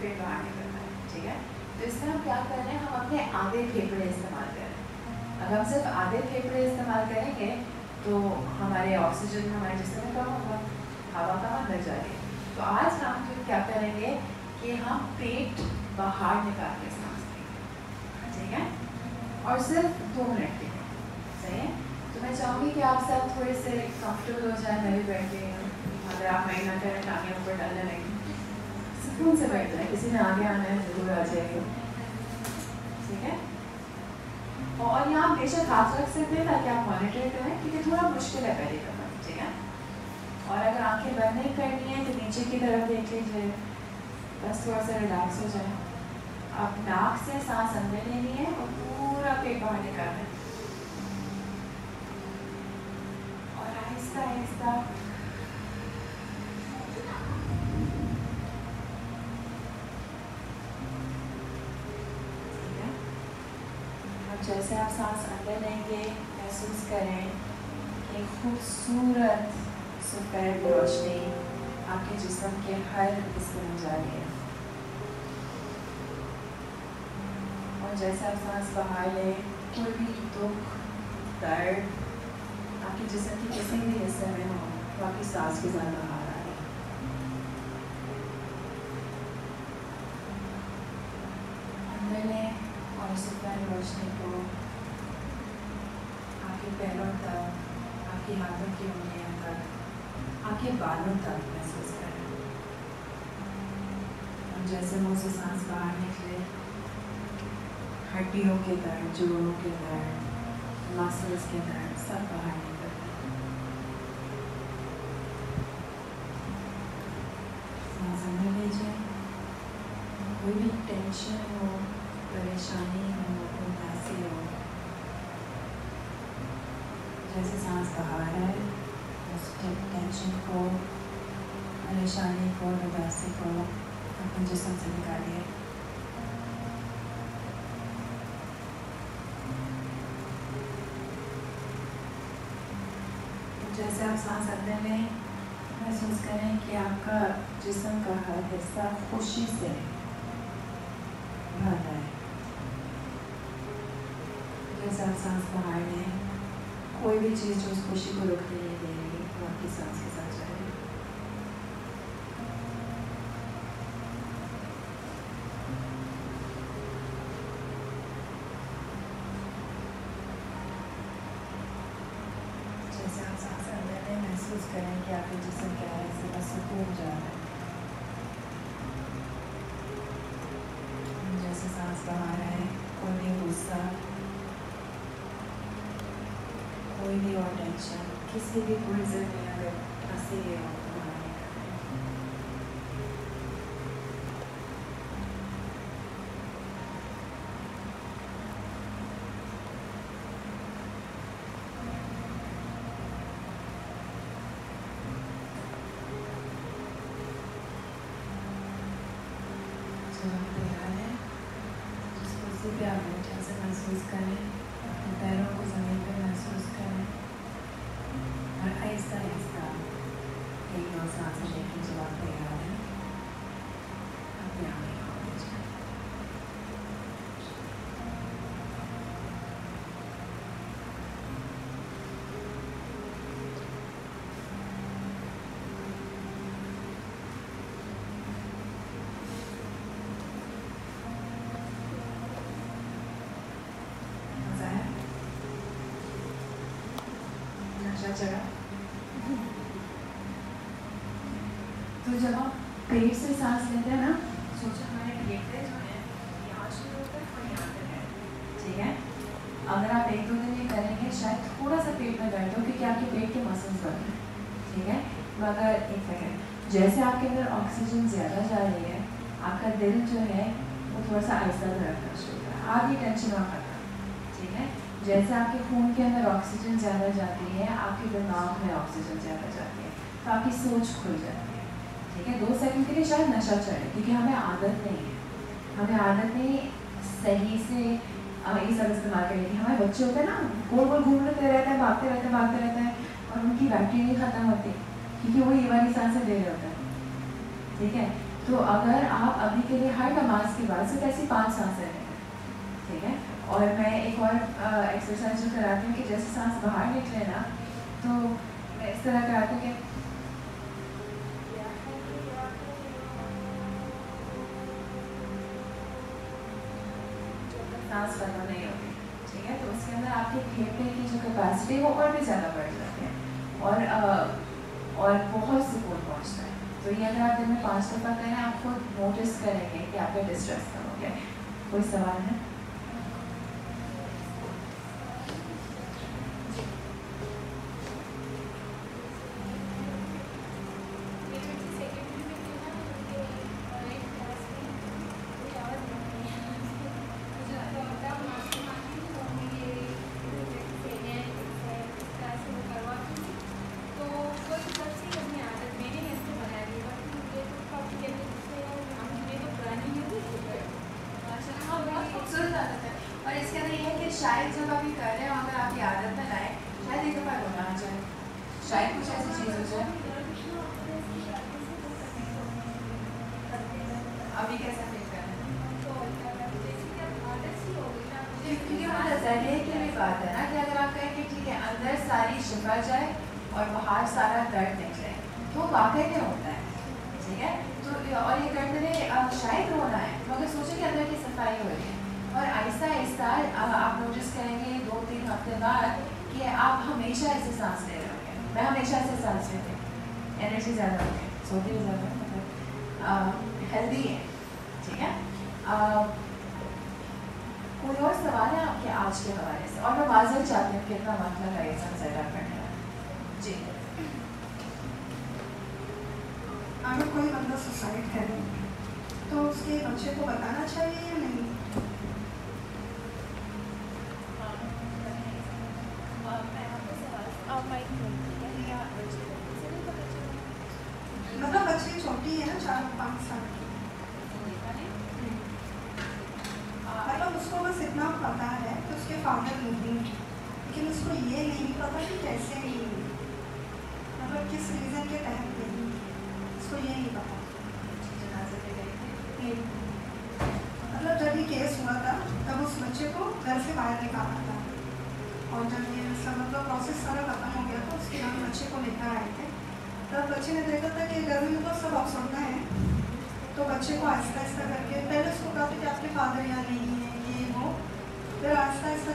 पेट बाहर निकलता है, ठीक है? तो इसमें हम क्या कर रहे हैं, हम अपने आधे फेफड़े इस्तेमाल हैं अगर हम सिर्फ़ आधे फेफड़े इस्तेमाल करेंगे तो हमारे ऑक्सीजन हमारे जिसम में कम होगा हवा कम अंदर जाएगी? तो आज हम फिर क्या करेंगे कि हम पेट बाहर निकाल के सांस लेंगे ठीक है? और सिर्फ़ दो मिनट के सही है? तो मैं चाहूँगी कि आप सब थोड़े से कंफर्टेबल हो जाए मैं भी बैठ के अगर आप मैं ना करें टांगे ऊपर डालने लगे सुकून से बैठ जाए। किसी ने आगे आना है ज़रूर आ जाएगी। ठीक है? और यहाँ बेशक हाथ रख सकते हैं ताकि आप मॉनिटर करें, क्योंकि थोड़ा मुश्किल है पहले करना, ठीक है? और अगर आँखें बंद नहीं करनी है तो नीचे की तरफ़ देख लीजिए। बस थोड़ा सा रिलैक्स हो जाए। आप नाक से सांस अंदर लेनी है और पूरा पेट बाहर निकालना है। और आहिस्ता आहिस्ता जैसे आप सांस अंदर लेंगे, महसूस करें कि खूबसूरत सफ़ेद रोशनी आपके जिस्म के हर हिस्से में जा रही है। और जैसे आप सांस बाहर लें, कोई भी दुख, दर्द आपके जिस्म के किसी भी हिस्से में हो तो आपकी सांस के साथ सफ़ेद रोशनी को आपके पैरों तक आपके हाथों की उंगलियों तक आपके बालों तक महसूस करें। और जैसे मुँह से सांस बाहर निकले, हड्डियों के दर्द, जोड़ों के दर्द मसल्स के दर्द, सब बाहर निकल कोई भी टेंशन हो परेशानी हो उदासी हो जैसे सांस बाहर है, उस टेंशन को, परेशानी को, उदासी को अपने जिसम से निकालिए। जैसे आप सांस अंदर लें महसूस करें कि आपका जिसम का हर हिस्सा खुशी से भर रहा है आप सांस बाहर लें कोई भी चीज़ जो उस खुशी को रुकने नहीं दे रही, वो आपकी सांस के साथ महसूस करें कि आपके जिस्म के हिस्से का सुकून जा रहा है। जैसे सांस बाहर है कोई भी गुस्सा कोई भी और टेंशन किसी भी गुर्जर में अगर फंसी हो तो निकालें जब तैयार हैं जिस कुर्सी पे आप बैठे, उसे महसूस करें अपने पैरों को ज़मीन पे महसूस करें और आहिस्ता आहिस्ता एक दो साँसें लेकर जब आप तैयार हैं अपने आँखें खोल लीजिए मज़ा आया नशा चढ़ा तो जब आप पेट से सांस लेते हैं ना? सोचो हमारे फेफड़े जो हैं यहाँ शुरू होते हैं और यहाँ तक है। ठीक है? अगर आप एक दो दिन ये करेंगे शायद थोड़ा सा पेट में दर्द हो क्योंकि आपके पेट के मसल्स बढ़ रहे हैं। ठीक है? मगर एक सेकेंड जैसे आपके अंदर ऑक्सीजन ज़्यादा जा रही है आपका दिल जो है वो थोड़ा सा आहिस्ता धड़कना शुरू होता है। आधी टेंशन ना हटा ठीक है? जैसे आपके खून के अंदर ऑक्सीजन ज़्यादा जाती है आपके दिमाग में ऑक्सीजन ज़्यादा जाती है तो आपकी सोच खुल जाती है। ठीक है? दो सेकंड के लिए शायद नशा चढ़े, क्योंकि हमें आदत नहीं है। हमें आदत नहीं सही से ये सब इस्तेमाल करने की। हमारे बच्चे होते हैं ना, गोल गोल घूमते रहते हैं, भागते रहते हैं, भागते रहते हैं, और उनकी बैटरी नहीं ख़त्म होती, क्योंकि वो ये वाली साँसें दे रहे होते हैं। ठीक है? तो अगर आप अभी के लिए हर नमाज़ के बाद सिर्फ़ ऐसी पाँच साँसें लें ठीक है? और मैं एक और एक्सरसाइज जो कराती हूँ कि जैसे सांस बाहर निकले ना तो मैं इस तरह कराती हूँ कि खत्म नहीं होती। ठीक है? तो उसके अंदर आपके फेफड़े की जो कैपेसिटी है वो और भी ज़्यादा बढ़ जाती है। और आ, और बहुत सुकून पहुँचता है। तो ये अगर आप दिन में पाँच दफ़ा करें आप खुद नोटिस करेंगे कि आपका डिस्ट्रेस कम हो गया कोई सवाल है?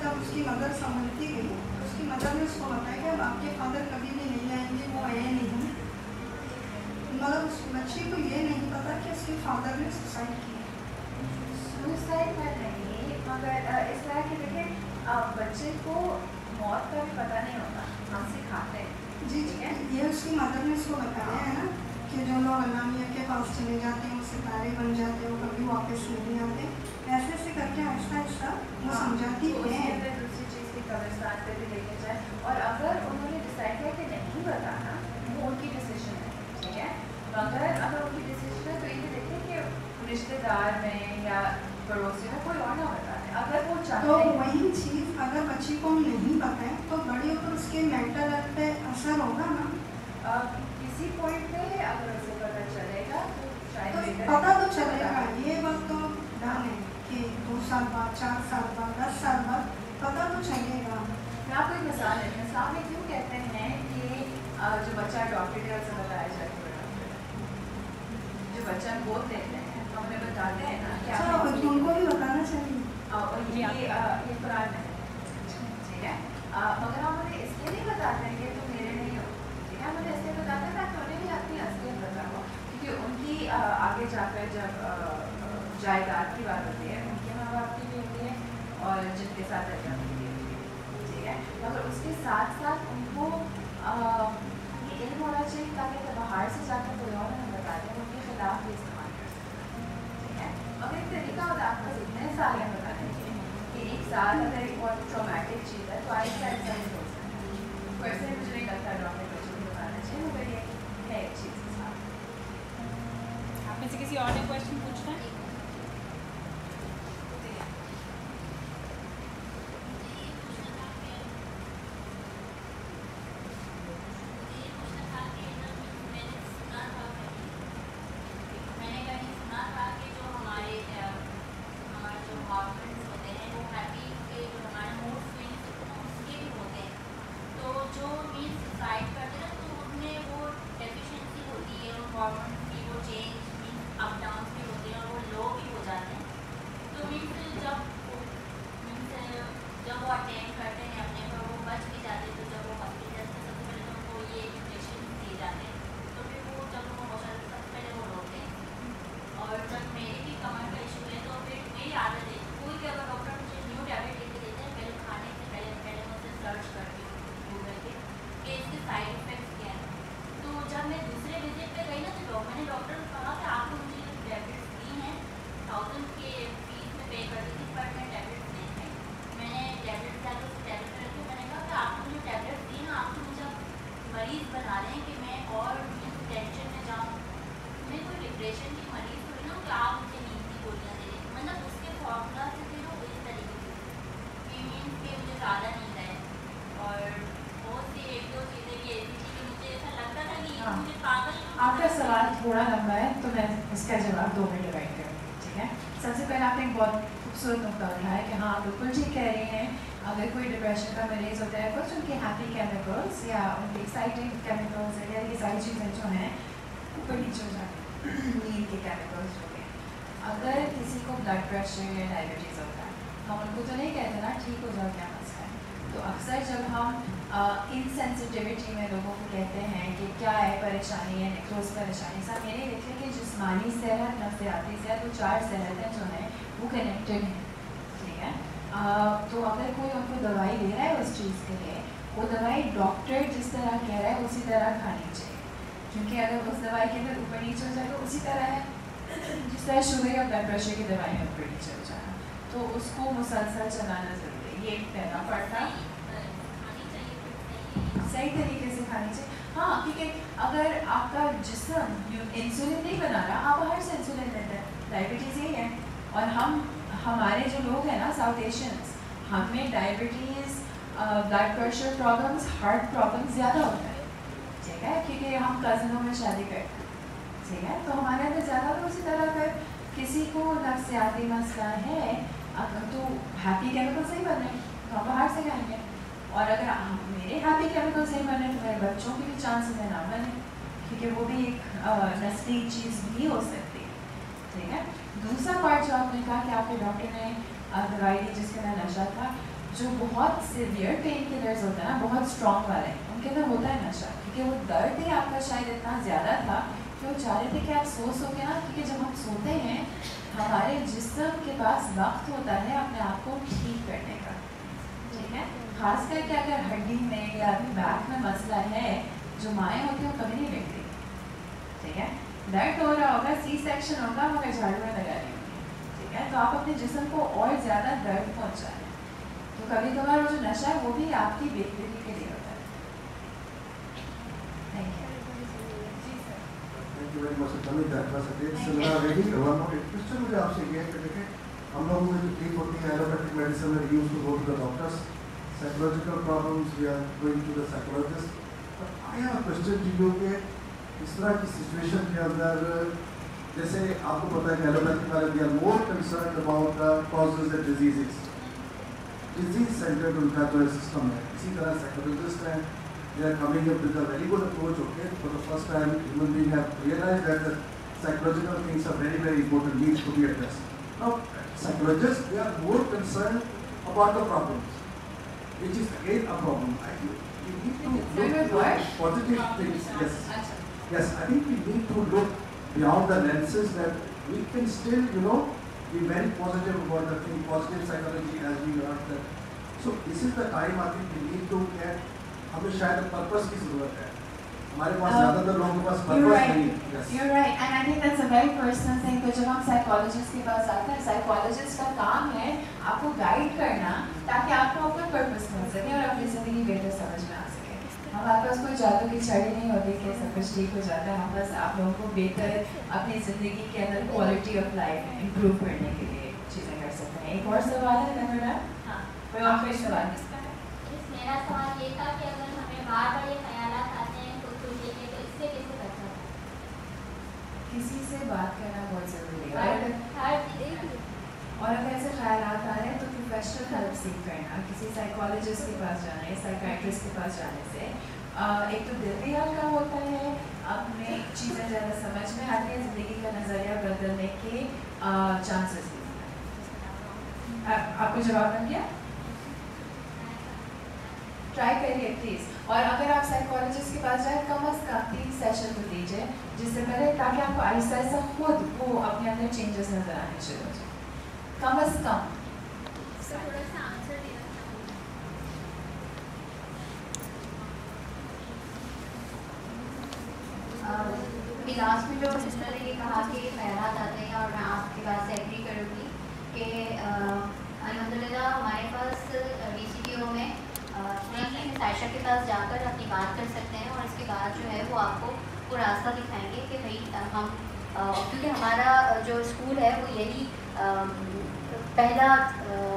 जब उसकी मदर समझती गई उसकी मदर ने उसको बताया कि अब आपके फादर कभी भी नहीं आएँगे वो आए नहीं मगर उस बच्ची को ये नहीं पता कि उसके फादर ने सुसाइड किया। सुसाइड नहीं मगर इस तरह के देखिए बच्चे को मौत का भी पता नहीं होता हम सिखाते हैं। जी जी ये उसकी मदर ने उसको बताया है ना कि जो लोग अलामिया के पास चले जाते हैं उससे तारे बन जाते हैं वो कभी वापस नहीं आते। ऐसे ऐसे करके आहिस्ता आहिस्ता वो समझाती तो है दूसरी चीज़ की कब्रिस्तान पे भी लेके जाए और अगर उन्होंने डिसाइड किया कि नहीं बताना वो उनकी डिसीज़न है ठीक है मगर अगर उनकी डिसीज़न है तो ये भी देखिए कि रिश्तेदार में या पड़ोसी में कोई और ना बता दे अगर वो तो चाहते हैं वही चीज़ अगर बच्ची को नहीं पता है तो बड़ी होकर उसके मेंटल हेल्थ पे असर होगा ना? किसी पॉइंट पे अगर उसे पता चलेगा तो शायद तो पता तो चलेगा ये बात तो है कि दो साल बाद चार साल बाद दस साल बाद पता तो चलेगा। मैं आपको एक मिसाल देती हूँ। साहब में क्यों कहते हैं कि जो बच्चा अडॉप्टेड है उसे बताया जाए। जो बच्चा गोद लेते हैं तो हमें बताते हैं ना कि अच्छा उनको भी बताना चाहिए। और ये ये कुरान है। ठीक है? मगर हम उन्हें इसलिए नहीं बताते हैं कि तुम मेरे नहीं हो। ठीक है? उन्हें इसलिए बताते हैं ताकि उन्हें भी अपनी असलियत हो क्योंकि उनकी आगे जाकर जब जायदाद की बात होती है, उनके माँ बाप की भी होती है और जिनके साथ रहते हैं है। ठीक है? मगर उसके साथ साथ उनको ये इल्म होना चाहिए ताकि जब बाहर से जाकर कोई और हमें बता दें उनके खिलाफ भी इस्तेमाल कर सकें। ठीक है? मगर एक तरीका होता है आपके इतने साल हैं बताने के एक साल अगर एक बहुत ट्रॉमेटिक चीज़ है तो आहिस्ता आहिस्ता ही हो सकता। है वैसे मुझे नहीं लगता डॉक्टर बच्चों को बताना चाहिए, मगर ये है एक चीज़ के साथ। आप से किसी और ने क्वेश्चन वो चार सेहतें जो हैं, वो कनेक्टेड हैं, ठीक है? तो अगर कोई उनको दवाई दे रहा है उस चीज़ के लिए, वो दवाई डॉक्टर जिस तरह कह रहा है, उसी तरह खानी चाहिए। क्योंकि अगर उस दवाई के अंदर ऊपर नीचे हो जाए तो उसी तरह है। जिस तरह शुगर या ब्लड प्रेशर की दवाई में ऊपर नीचे हो जाना तो उसको मुसलसल चलाना ज़रूरी है। ये एक पहला पड़ता सही तरीके से खानी चाहिए। हाँ क्योंकि अगर आपका जिसम इंसुलिन नहीं बना रहा, आप बाहर से इंसुलिन लेते हैं। डायबिटीज़ यही है। और हम, हमारे जो लोग हैं ना साउथ एशियंस हमें diabetes blood pressure problems heart problems ज़्यादा होता है। ठीक है? क्योंकि हम कज़नों में शादी करते हैं। ठीक है? तो हमारे अंदर ज़्यादा तो उसी तरह अगर किसी को नफ्सियाती मसला है, अगर तो हैप्पी केमिकल सही बन रहे तो हम बाहर से खाएँगे। और अगर मेरे हैप्पी केमिकल सही बने तो मेरे बच्चों के भी चांसेस है ना बने। क्योंकि वो भी एक नस्ली चीज़ भी हो सकती है ठीक है। दूसरा पार्ट जो आपने कहा कि आपके डॉक्टर ने दवाई दी जिसके अंदर नशा था, जो बहुत सीवियर पेन किलर्स होते हैं ना, बहुत स्ट्रॉन्ग वाले, उनके अंदर होता है नशा, क्योंकि वो दर्द ही आपका शायद इतना ज़्यादा था कि वो चाह रहे थे कि आप सो सो के ना, क्योंकि जब हम सोते हैं, हमारे जिसम के पास वक्त होता है अपने आप को ठीक करने का। ठीक है? खास करके अगर हड्डी में या बैक में मसला है, जो माएँ होती हैं, वो कभी नहीं देखती ठीक है? दर्द हो रहा होगा सी सेक्शन होगा मगर झाड़ू में लगा रही होगी ठीक है? तो आप अपने जिसम को और ज़्यादा दर्द पहुँचा रहे हैं तो कभी कभार वो जो नशा है वो भी आपकी बेहतरी के लिए होता है। थैंक यू a question मुझे आपसे ये है कि हम लोगों में जो ठीक होती है एलोपैथिक मेडिसिन में use to go to the doctors psychological problems we are going to the psychologist but I have a question to you के इस तरह की सिचुएशन के अंदर जैसे आपको पता है कि वाले they are more concern about causes and diseases disease center उनका जो सिस्टम है इसी तरह साइकोलॉजिस्ट हैं they are coming up with a very good approach okay for the first time human being have realize that the psychological things are very very important needs to be address now psychologist they are more concern about the problems which is again a problem I think you need to look at positive things yes अच्छा Yes, I think we need to look beyond the lenses that we can still, you know, be very positive about the thing, positive psychology as we learned that. So this is the time I think we need to get हमें शायद purpose की ज़रूरत है हमारे पास Um, ज़्यादातर लोगों के पास purpose right. नहीं है Yes. You're right. And I think that's a very personal thing. तो जब हम साइकोलॉजिस्ट के पास आते हैं साइकोलॉजिस्ट का काम है आपको गाइड करना ताकि आपको अपना पर्पस मिल सके और अपनी ज़िंदगी बेहतर समझ में आ सके हमारे पास कोई जादू की छड़ी नहीं होती कि सब कुछ ठीक हो जाता है। हम बस आप लोगों को बेहतर अपनी ज़िंदगी के अंदर क्वालिटी ऑफ़ लाइफ इम्प्रूव करने के लिए चीज़ें कर सकते हैं। एक और सवाल है मेरा हाँ। कोई आखिरी सवाल? मेरा सवाल ये था कि अगर हमें बार बार ये ख्याल आते हैं खुद को लेके तो इससे कैसे बचा किसी से बात करना बहुत ज़रूरी है। और अगर ऐसे ख्याल आ रहे हैं तो प्रोफेशनल हेल्प सीख करना। किसी साइकोलॉजिस्ट के पास जाना साइकाट्रिस्ट के पास जाने से एक तो दिल भी हल्का होता है, अपने चीज़ें ज़्यादा समझ में आती है, ज़िंदगी का नज़रिया बदलने के चांसेस भी हैं। आपको जवाब मिल गया? ट्राई करिए प्लीज़ और अगर आप साइकोलॉजिस्ट के पास जाए, कम अज़ कम तीन सेशन तो दीजिए जिससे पहले ताकि आपको आहिस्ता आहिस्ता खुद वो अपने अंदर चेंजेस नज़र आने शुरू हो जाए। कम अज़ कम। सा लास्ट में जो सिस्टर ने ये कहा कि ख्याल आते हैं और मैं आपकी बात से एग्री करूँगी कि अलहमदिल्ला, हमारे पास डी में सायशा के पास जाकर अपनी बात कर सकते हैं और इसके बाद जो है वो आपको वो रास्ता दिखाएँगे कि भाई हम क्योंकि हमारा जो स्कूल है वो यही पहला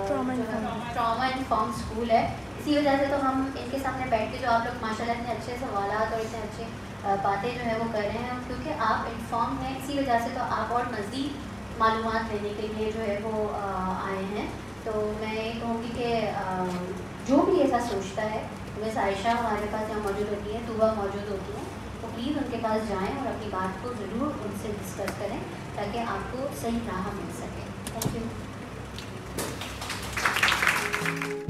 ट्रॉमा इन्फॉर्म स्कूल है इसी वजह से तो हम इनके सामने बैठ के जो आप लोग माशाल्लाह इतने अच्छे सवाल और इतने अच्छे बातें जो है वो कर रहे हैं क्योंकि आप इन्फॉर्म हैं इसी वजह से तो आप और मज़ीद मालूम लेने के लिए जो है वो आए हैं। तो मैं ये कहूँगी कि जो भी ऐसा सोचता है वैसे आयशा हमारे पास यहाँ मौजूद होती है दुआ मौजूद होती है तो प्लीज़ उनके पास जाएँ और अपनी बात को ज़रूर उनसे डिस्कस करें ताकि आपको सही राह मिल सके। Thank you Thank you.